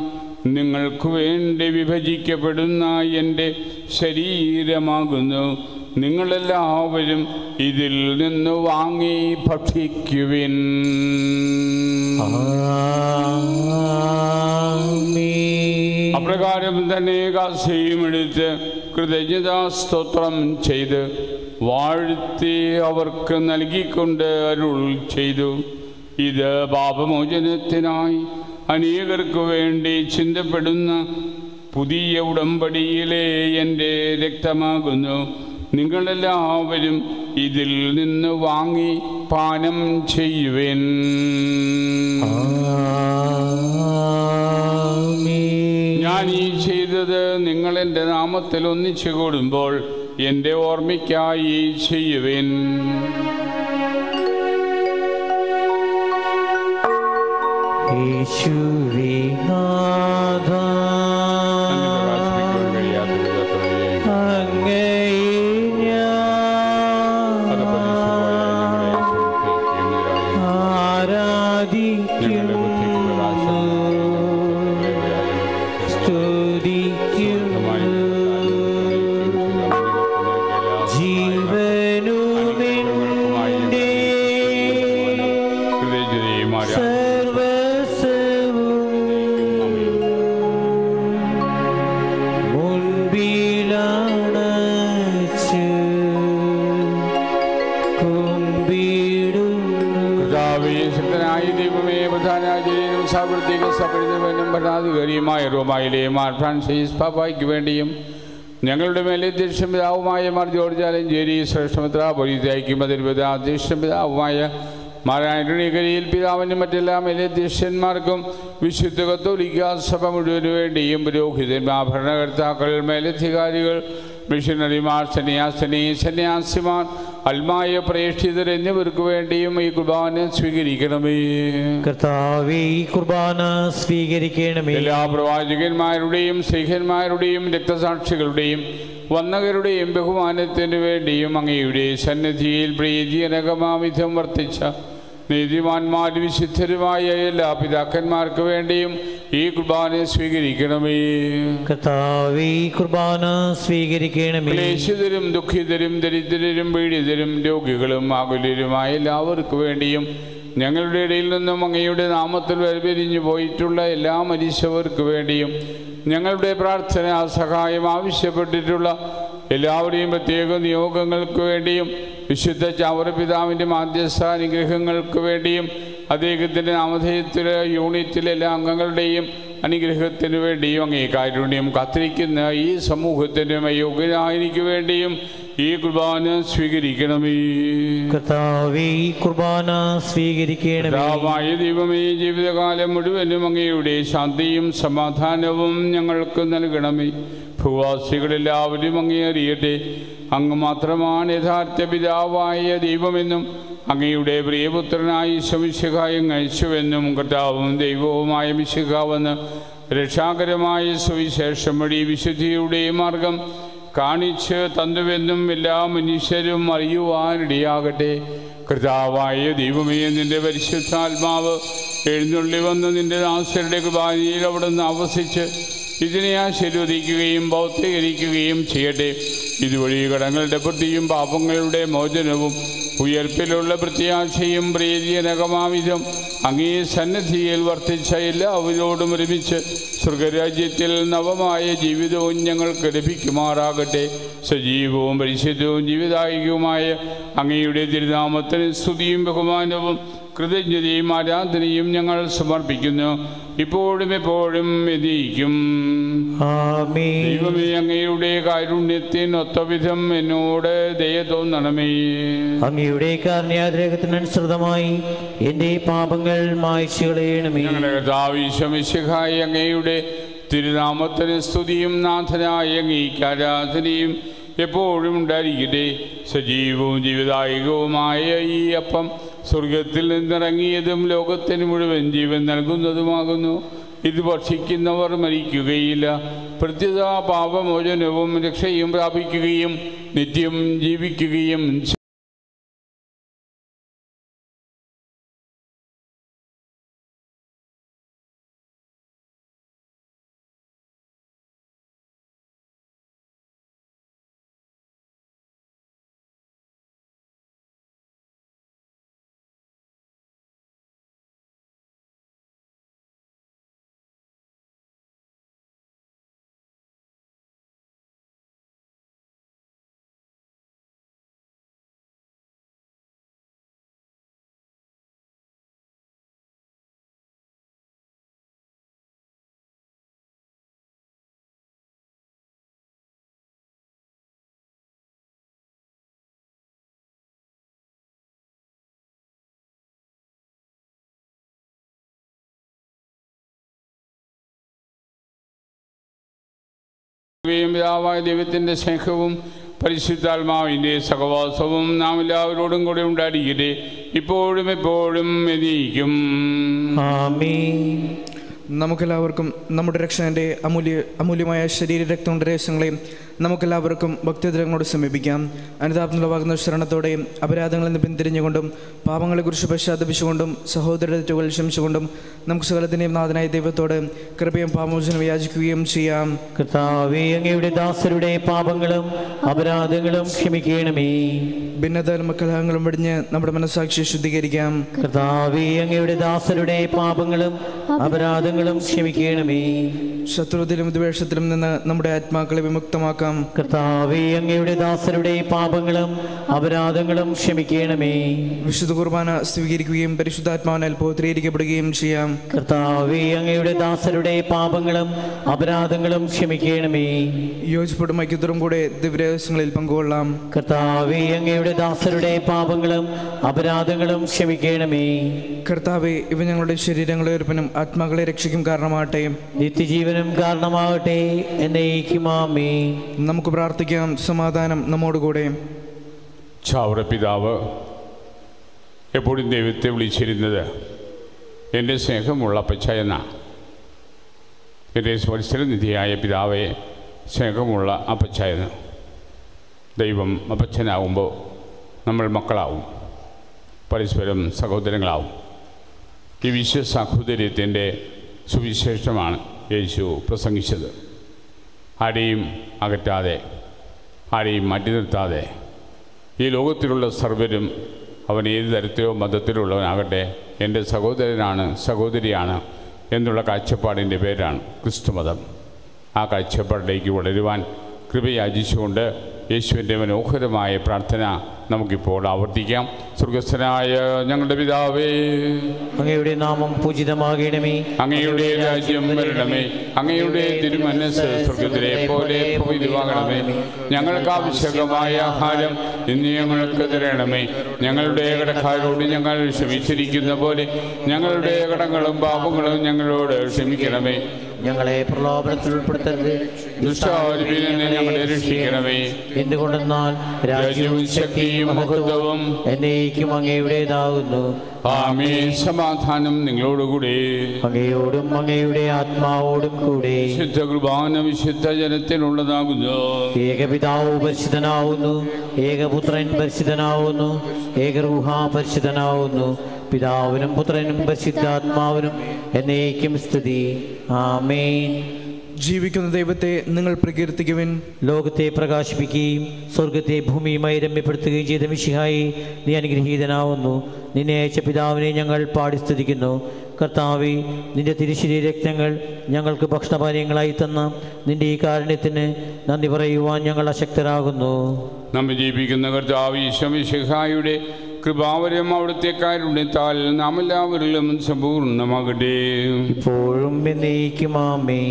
നിങ്ങൾക്ക് വേണ്ടി വിഭജിക്കപ്പെടുന്ന എന്റെ ശരീരമാകുന്നു. നിങ്ങളെല്ലാവരും ഇതിൽ നിന്ന് വാങ്ങി ഭക്ഷിക്കുവിൻ. അപ്രകാരം തന്നെ കാസയും എടുത്ത് കൃതജ്ഞതാ സ്തോത്രം ചെയ്ത് വാഴ്ത്തി അവർക്ക് നൽകിക്കൊണ്ട് അരുൾ ചെയ്തു. ഇത് പാപമോചനത്തിനായി അനേകർക്ക് വേണ്ടി ചിന്തപ്പെടുന്ന പുതിയ ഉടമ്പടിയിലെ എന്റെ രക്തമാകുന്നു. നിങ്ങളെല്ലാവരും ഇതിൽ നിന്ന് വാങ്ങി പാനം ചെയ്യുവേൻ. ഞാൻ ഈ ചെയ്തത് നിങ്ങൾ എന്റെ നാമത്തിൽ ഒന്നിച്ചു കൂടുമ്പോൾ എന്റെ ഓർമ്മയ്ക്കായി ചെയ്യുവേൻ. യേശുവേ നാഥാ, ഭരണാധികാരിയുമായ റോമായിലെ മാർ ഫ്രാൻസിസ് പാപ്പായ്ക്ക് വേണ്ടിയും ഞങ്ങളുടെ മേലെ അധ്യക്ഷപിതാവുമായ മാർ ജോർജ് ആലഞ്ചേരി ശ്രേഷ്ഠമിത്ര പൊലീസായിക്കും അതിർപിത അധ്യക്ഷപിതാവുമായ മാരായണികരിയിൽ പിതാവിനും മറ്റെല്ലാ മേലധ്യക്ഷന്മാർക്കും വിശുദ്ധ കത്തോലിക്ക സഭ മുഴുവനു വേണ്ടിയും പുരോഹിതന്മാർ ഭരണകർത്താക്കൾ മേലധികാരികൾ മിഷനറിമാർ സന്യാസിനി സന്യാസിമാർ അൽമായ പ്രേക്ഷിതർ എന്നിവർക്ക് വേണ്ടിയും ഈ കുർബാന സ്വീകരിക്കണമേ. കർത്താവേ ഈ കുർബാന സ്വീകരിക്കണമേ. എല്ലാ പ്രവാചകന്മാരുടെയും സ്ത്രീഹന്മാരുടെയും രക്തസാക്ഷികളുടെയും വന്നകരുടെയും ബഹുമാനത്തിന് വേണ്ടിയും അങ്ങയുടെ സന്നിധിയിൽ പ്രീതിയനകമാവിധം വർത്തിച്ച നീതിമാന്മാർ വിശുദ്ധരുമായ എല്ലാ പിതാക്കന്മാർക്ക് വേണ്ടിയും ഈ കുർബാന സ്വീകരിക്കണമേ. കർത്താവേ കുർബാന സ്വീകരിക്കണമേ. ക്ലേശിതരും ദുഃഖിതരും ദരിദ്രരും പീഡിതരും രോഗികളും ആകുലരുമായ എല്ലാവർക്കു വേണ്ടിയും ഞങ്ങളുടെ ഇടയിൽ നിന്നും അങ്ങയുടെ നാമത്തിൽ വരവരിഞ്ഞു പോയിട്ടുള്ള എല്ലാ മരിച്ചവർക്ക് വേണ്ടിയും ഞങ്ങളുടെ പ്രാർത്ഥന സഹായം ആവശ്യപ്പെട്ടിട്ടുള്ള എല്ലാവരുടെയും പ്രത്യേക നിയോഗങ്ങൾക്ക് വേണ്ടിയും വിശുദ്ധ ചാവറ പിതാവിന്റെ മാധ്യസ്ഥ അനുഗ്രഹങ്ങൾക്ക് വേണ്ടിയും അദ്ദേഹത്തിന്റെ നാമധേയത്തിലെ യൂണിറ്റിലെ എല്ലാ അംഗങ്ങളുടെയും അനുഗ്രഹത്തിന് വേണ്ടിയും അങ്ങേ കാരുണ്യം കാത്തിരിക്കുന്ന ഈ സമൂഹത്തിന്റെ യോഗ്യനായിരിക്കു വേണ്ടിയും ഈ കുർബാന സ്വീകരിക്കണമേ. കർത്താവേ ഈ കുർബാന സ്വീകരിക്കണമേ. ദൈവമേ ജീവിതകാലം മുഴുവനും അങ്ങയുടെ ശാന്തിയും സമാധാനവും ഞങ്ങൾക്ക് നൽകണമേ. ഭൂവാസികളെല്ലാവരും അങ്ങേറിയട്ടെ അങ്ങ് മാത്രമാണ് യഥാർത്ഥ പിതാവായ ദൈവമെന്നും അങ്ങയുടെ പ്രിയപുത്രനായി ശമിശിഖായും അയച്ചുവെന്നും കർത്താവും ദൈവവുമായ മിശിഖാവെന്ന് രക്ഷാകരമായ സുവിശേഷം വഴി വിശുദ്ധിയുടെ മാർഗം കാണിച്ച് തന്നുവെന്നും എല്ലാ മനുഷ്യരും അറിയുവാനിടയാകട്ടെ. കർത്താവായ ദൈവമേ നിന്റെ പരിശുദ്ധാത്മാവ് എഴുന്നള്ളി വന്ന് നിന്റെ ദാസരുടെ കുർബാനയിൽ അവിടുന്ന് ആവസിച്ച് ഇതിനെ ആശീർവദിക്കുകയും ബൗദ്ധീകരിക്കുകയും ചെയ്യട്ടെ. ഇതുവഴി കടങ്ങളുടെ വൃത്തിയും പാപങ്ങളുടെ മോചനവും ഉയർപ്പിലുള്ള പ്രത്യാശയും പ്രീതിയനകമാവിധം അങ്ങേ സന്നിധിയിൽ വർദ്ധിച്ച എല്ലാവരോടും ഒരുമിച്ച് സ്വർഗരാജ്യത്തിൽ നവമായ ജീവിതവും ഞങ്ങൾക്ക് ലഭിക്കുമാറാകട്ടെ. സജീവവും പരിശുദ്ധവും ജീവിതായികവുമായ അങ്ങയുടെ തിരുനാമത്തിന് സ്തുതിയും ബഹുമാനവും കൃതജ്ഞതയും ആരാധനയും ഞങ്ങൾ സമർപ്പിക്കുന്നു. ഇപ്പോഴും എപ്പോഴും എതിയിക്കും ദൈവമേ അങ്ങയുടെ കാരുണ്യത്തിനൊത്തവിധം എന്നോട് ദയ തോന്നണമേ. അങ്ങയുടെ കാരുണ്യാഗ്രഹത്തിനനുസൃതമായി എന്റെ പാപങ്ങൾ മായ്ച്ചു കളയണമേ. ഞങ്ങളുടെ കർത്താവിശ്വമിശിഹായി അങ്ങയുടെ തിരുനാമത്തിന് സ്തുതിയും നാഥനായ അങ്ങേക്ക് ആരാധനയും എപ്പോഴും ഉണ്ടായിരിക്കട്ടെ. സജീവവും ജീവിതായികവുമായ ഈ അപ്പം സ്വർഗത്തിൽ നിന്നിറങ്ങിയതും ലോകത്തിന് മുഴുവൻ ജീവൻ നൽകുന്നതുമാകുന്നു. ഇത് ഭക്ഷിക്കുന്നവർ മരിക്കുകയില്ല. പ്രത്യുത പാപമോചനവും രക്ഷയും പ്രാപിക്കുകയും നിത്യം ജീവിക്കുകയും പിതാവായ ദൈവത്തിന്റെ സ്നേഹവും പരിശുദ്ധാത്മാവിന്റെ സഹവാസവും നാം എല്ലാവരോടും കൂടെ ഉണ്ടായിരിക്കട്ടെ. ഇപ്പോഴും എപ്പോഴും എനിക്കും ആമീൻ. നമുക്കെല്ലാവർക്കും നമ്മുടെ രക്ഷകന്റെ അമൂല്യ അമൂല്യമായ ശരീര രക്തങ്ങളുടെ രഹസ്യങ്ങളെയും നമുക്കെല്ലാവർക്കും ഭക്തിദ്രങ്ങളോട് സമീപിക്കാം. അനിതാപ്നുളവാകുന്ന ശരണത്തോടെയും അപരാധങ്ങളിൽ നിന്ന് പിന്തിരിഞ്ഞുകൊണ്ടും പാപങ്ങളെക്കുറിച്ച് പശ്ചാത്തപിച്ചുകൊണ്ടും സഹോദരരുടെ തെറ്റുകൾ ക്ഷമിച്ചുകൊണ്ടും നമുക്ക് സകലത്തിന്റെയും നാഥനായ ദൈവത്തോട് കൃപയും പാമോചനം യാചിക്കുകയും ചെയ്യാം. കർത്താവേ അങ്ങയുടെ ദാസരുടെ പാപങ്ങളും അപരാധങ്ങളും ക്ഷമിക്കണമേ. ഭിന്നതാലും കലഹങ്ങളും വെടിഞ്ഞ് നമ്മുടെ മനസ്സാക്ഷി ശുദ്ധീകരിക്കാം. കർത്താവേ അങ്ങയുടെ ദാസരുടെ പാപങ്ങളും അപരാധങ്ങളും ക്ഷമിക്കണമേ. ശത്രുതിലും ദ്വേഷത്തിലും നിന്ന് നമ്മുടെ ആത്മാക്കളെ വിമുക്തമാക്കാം. കർത്താവേ അങ്ങയുടെ ദാസരുടെ പാപങ്ങളും അപരാധങ്ങളും ക്ഷമിക്കണമേ. വിശുദ്ധ കുർബാന സ്വീകരിക്കുകയും പരിശുദ്ധാത്മാവിനാൽ പൗത്രീകരിക്കപ്പെടുകയും ചെയ്യാം. കർത്താവേ അങ്ങയുടെ ദാസരുടെ പാപങ്ങളും അപരാധങ്ങളും ക്ഷമിക്കണമേ. യോജിപ്പോടും ഐക്യത്തോടും കൂടെ ദിവ്യരഹസ്യങ്ങളിൽ പങ്കുകൊള്ളാം. കർത്താവേ അങ്ങയുടെ ദാസരുടെ പാപങ്ങളും അപരാധങ്ങളും ക്ഷമിക്കണമേ. കർത്താവെ ഇവ ഞങ്ങളുടെ ശരീരങ്ങളെ ഒരുപ്പനും ആത്മാക്കളെ രക്ഷിക്കും കാരണമാകട്ടെ. നിത്യജീവനും കാരണമാകട്ടെ. എന്നേക്കുമാമേ. നമുക്ക് പ്രാർത്ഥിക്കാം. സമാധാനം നമ്മോടുകൂടെ. ചാവറ പിതാവ് എപ്പോഴും ദൈവത്തെ വിളിച്ചിരുന്നത് എന്റെ സ്നേഹമുള്ള അപ്പച്ച എന്ന. എന്റെ സ്വത്സരനിധിയായ പിതാവെ സ്നേഹമുള്ള അപ്പച്ച എന്ന്. ദൈവം അപ്പച്ചനാകുമ്പോൾ നമ്മൾ മക്കളാവും. പരസ്പരം സഹോദരങ്ങളാവും. ഈ വിശ്വ സാഹോദര്യത്തിന്റെ സുവിശേഷമാണ് യേശു പ്രസംഗിച്ചത്. ആരെയും അകറ്റാതെ ആരെയും മാറ്റി നിർത്താതെ ഈ ലോകത്തിലുള്ള സർവരും അവൻ ഏത് തരത്തിലോ മതത്തിലുള്ളവനാകട്ടെ എന്റെ സഹോദരനാണ് സഹോദരിയാണ് എന്നുള്ള കാഴ്ചപ്പാടിന്റെ പേരാണ് ക്രിസ്തുമതം. ആ കാഴ്ചപ്പാടിലേക്ക് വളരുവാൻ കൃപയാചിച്ചുകൊണ്ട് യേശുവിന്റെ മനോഹരമായ പ്രാർത്ഥന നമുക്കിപ്പോൾ ആവർത്തിക്കാം. സ്വർഗസ്ഥനായ ഞങ്ങളുടെ പിതാവേ. അങ്ങയുടെ നാമം പൂജിതമാകണമേ. അങ്ങയുടെ രാജ്യം വരണമേ. അങ്ങയുടെ തിരുമനസ് സ്വർഗത്തിലെ പോലെ പൂജിതമാകണമേ. ഞങ്ങൾക്ക് ആവശ്യകമായ ആഹാരം ഇന്ന് ഞങ്ങൾക്ക് തരണമേ. ഞങ്ങളുടെ കടക്കാരോട് ഞങ്ങൾ ക്ഷമിച്ചിരിക്കുന്ന പോലെ ഞങ്ങളുടെ കടങ്ങളും പാപങ്ങളും ഞങ്ങളോട് ക്ഷമിക്കണമേ. ഞങ്ങളെ പ്രലോഭനത്തിൽ ഉൾപ്പെടുത്തരുത്. ഞങ്ങളെ രക്ഷിക്കണമേ. എന്തുകൊണ്ടെന്നാൽ രാജ്യവും ശക്തിയും മഹത്വവും എന്നേക്കും അങ്ങയുടേതാകുന്നു. ആമേ സമാധാനം നിങ്ങളോടുകൂടെ. അങ്ങയോടും അങ്ങയുടെ ആത്മാവോടും കൂടെ. വിശുദ്ധ കുർബാന വിശുദ്ധ ജനത്തിനുള്ളതാകുന്നു ഏകപിതാവ് പരിശുദ്ധനാവുന്നു. ഏകപുത്രൻ പരിശുദ്ധനാവുന്നു. ഏകരൂഹ പരിശുദ്ധനാവുന്നു. പിതാവിനും പുത്രനും പരിശുദ്ധാത്മാവിനും എന്നേക്കും സ്തുതി. ആമേൻ. ജീവിക്കുന്ന ദൈവത്തെ നിങ്ങൾ പ്രകീർത്തിക്കുവിൻ. ലോകത്തെ പ്രകാശിപ്പിക്കുകയും സ്വർഗത്തെ ഭൂമിയുമായി രമ്യപ്പെടുത്തുകയും ചെയ്ത മിഷിഹായി നീ അനുഗ്രഹീതനാവുന്നു. നിന്നെ അയച്ച പിതാവിനെ ഞങ്ങൾ പാടി സ്തുതിക്കുന്നു. കർത്താവി നിന്റെ തിരുശരീര രക്തങ്ങൾ ഞങ്ങൾക്ക് ഭക്ഷണപാനീയങ്ങളായി തന്ന നിന്റെ ഈ കാരുണ്യത്തിന് നന്ദി പറയുവാൻ ഞങ്ങൾ അശക്തരാകുന്നു. നമ്മെ ജീവിക്കുന്ന കർത്താവ് ഈശ്വമിശിഹായുടെ കൃപാവരം അവിടുത്തെ കാരുണ്യത്താൽ നാം എല്ലാവരിലും സമ്പൂർണമാകട്ടെ ഇപ്പോഴും എന്നേക്കും ആമേ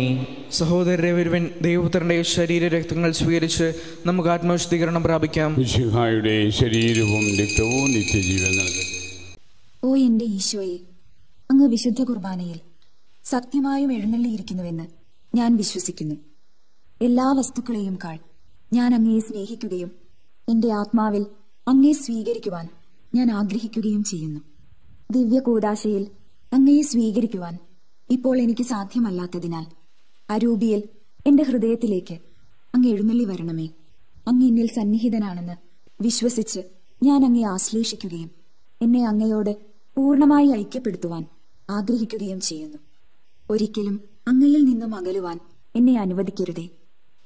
സഹോദരരെ ഒരുവൻ ദൈവപുത്രന്റെ ശരീര രക്തങ്ങൾ സ്വീകരിച്ച് നമുക്ക് ആത്മവിശുദ്ധീകരണം പ്രാപിക്കാം. മിശിഹായുടെ ശരീരവും രക്തവും നിത്യജീവൻ നൽകട്ടെ. ഓ എന്റെ ഈശോയെ അങ്ങ് വിശുദ്ധ കുർബാനയിൽ സത്യമായും എഴുന്നള്ളിയിരിക്കുന്നുവെന്ന് ഞാൻ വിശ്വസിക്കുന്നു. എല്ലാ വസ്തുക്കളെയും കാൾ ഞാൻ അങ്ങയെ സ്നേഹിക്കുകയും എന്റെ ആത്മാവിൽ അങ്ങേ സ്വീകരിക്കുവാൻ ഞാൻ ആഗ്രഹിക്കുകയും ചെയ്യുന്നു. ദിവ്യ കൂദാശയിൽ അങ്ങയെ സ്വീകരിക്കുവാൻ ഇപ്പോൾ എനിക്ക് സാധ്യമല്ലാത്തതിനാൽ അരൂപിയിൽ എന്റെ ഹൃദയത്തിലേക്ക് അങ്ങ് എഴുന്നള്ളി വരണമേ. അങ്ങ് എന്നിൽ സന്നിഹിതനാണെന്ന് വിശ്വസിച്ച് ഞാൻ അങ്ങയെ ആശ്ലേഷിക്കുകയും എന്നെ അങ്ങയോട് പൂർണമായി ഐക്യപ്പെടുത്തുവാൻ ആഗ്രഹിക്കുകയും ചെയ്യുന്നു. ഒരിക്കലും അങ്ങയിൽ നിന്നും അകലുവാൻ എന്നെ അനുവദിക്കരുതേ.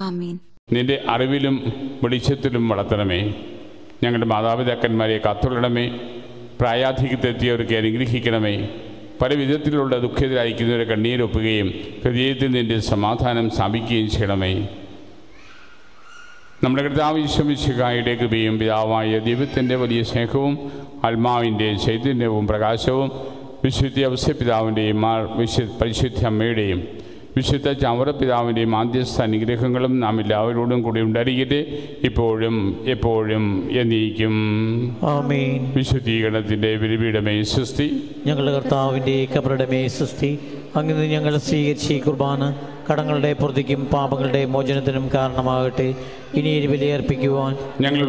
ആമേൻ. നിന്റെ അറിവിലും വെളിച്ചത്തിലും വളർത്തണമേ. ഞങ്ങളുടെ മാതാപിതാക്കന്മാരെ കാത്തുകൊള്ളണമേ. പ്രായാധിക്യത്തെത്തിയവർക്ക് അനുഗ്രഹിക്കണമേ. പല വിധത്തിലുള്ള ദുഃഖത്തിലായിരിക്കുന്നവരെ കണ്ണീരൊപ്പുകയും ഹൃദയത്തിൽ നിന്റെ സമാധാനം സ്ഥാപിക്കുകയും ചെയ്യണമേ. നമ്മുടെ കർത്താവ് കൃപയും പിതാവായ ദൈവത്തിന്റെ വലിയ സ്നേഹവും ആത്മാവിന്റെ ചൈതന്യവും പ്രകാശവും വിശുദ്ധ അവസ്യ പിതാവിന്റെയും പരിശുദ്ധ അമ്മയുടെയും വിശുദ്ധ ചാമറപിതാവിന്റെയും ആദ്യസ്ഥ അനുഗ്രഹങ്ങളും നാം എല്ലാവരോടും കൂടി ഉണ്ടായിരിക്കട്ടെ. ഇപ്പോഴും എപ്പോഴും എന്നിരിക്കും വിശുദ്ധീകരണത്തിന്റെ വിരുവിടമേ സൃഷ്ടി ഞങ്ങളുടെ കർത്താവിന്റെ കബറുടെ സൃഷ്ടി അങ്ങനെ ഞങ്ങൾ സ്വീകരിച്ച ഈ കുർബാന കടങ്ങളുടെ പ്രതിക്കും പാപങ്ങളുടെ മോചനത്തിനും കാരണമാകട്ടെ. ഇനി ഒരു ബലിയർപ്പിക്കുവാൻ ഞങ്ങൾ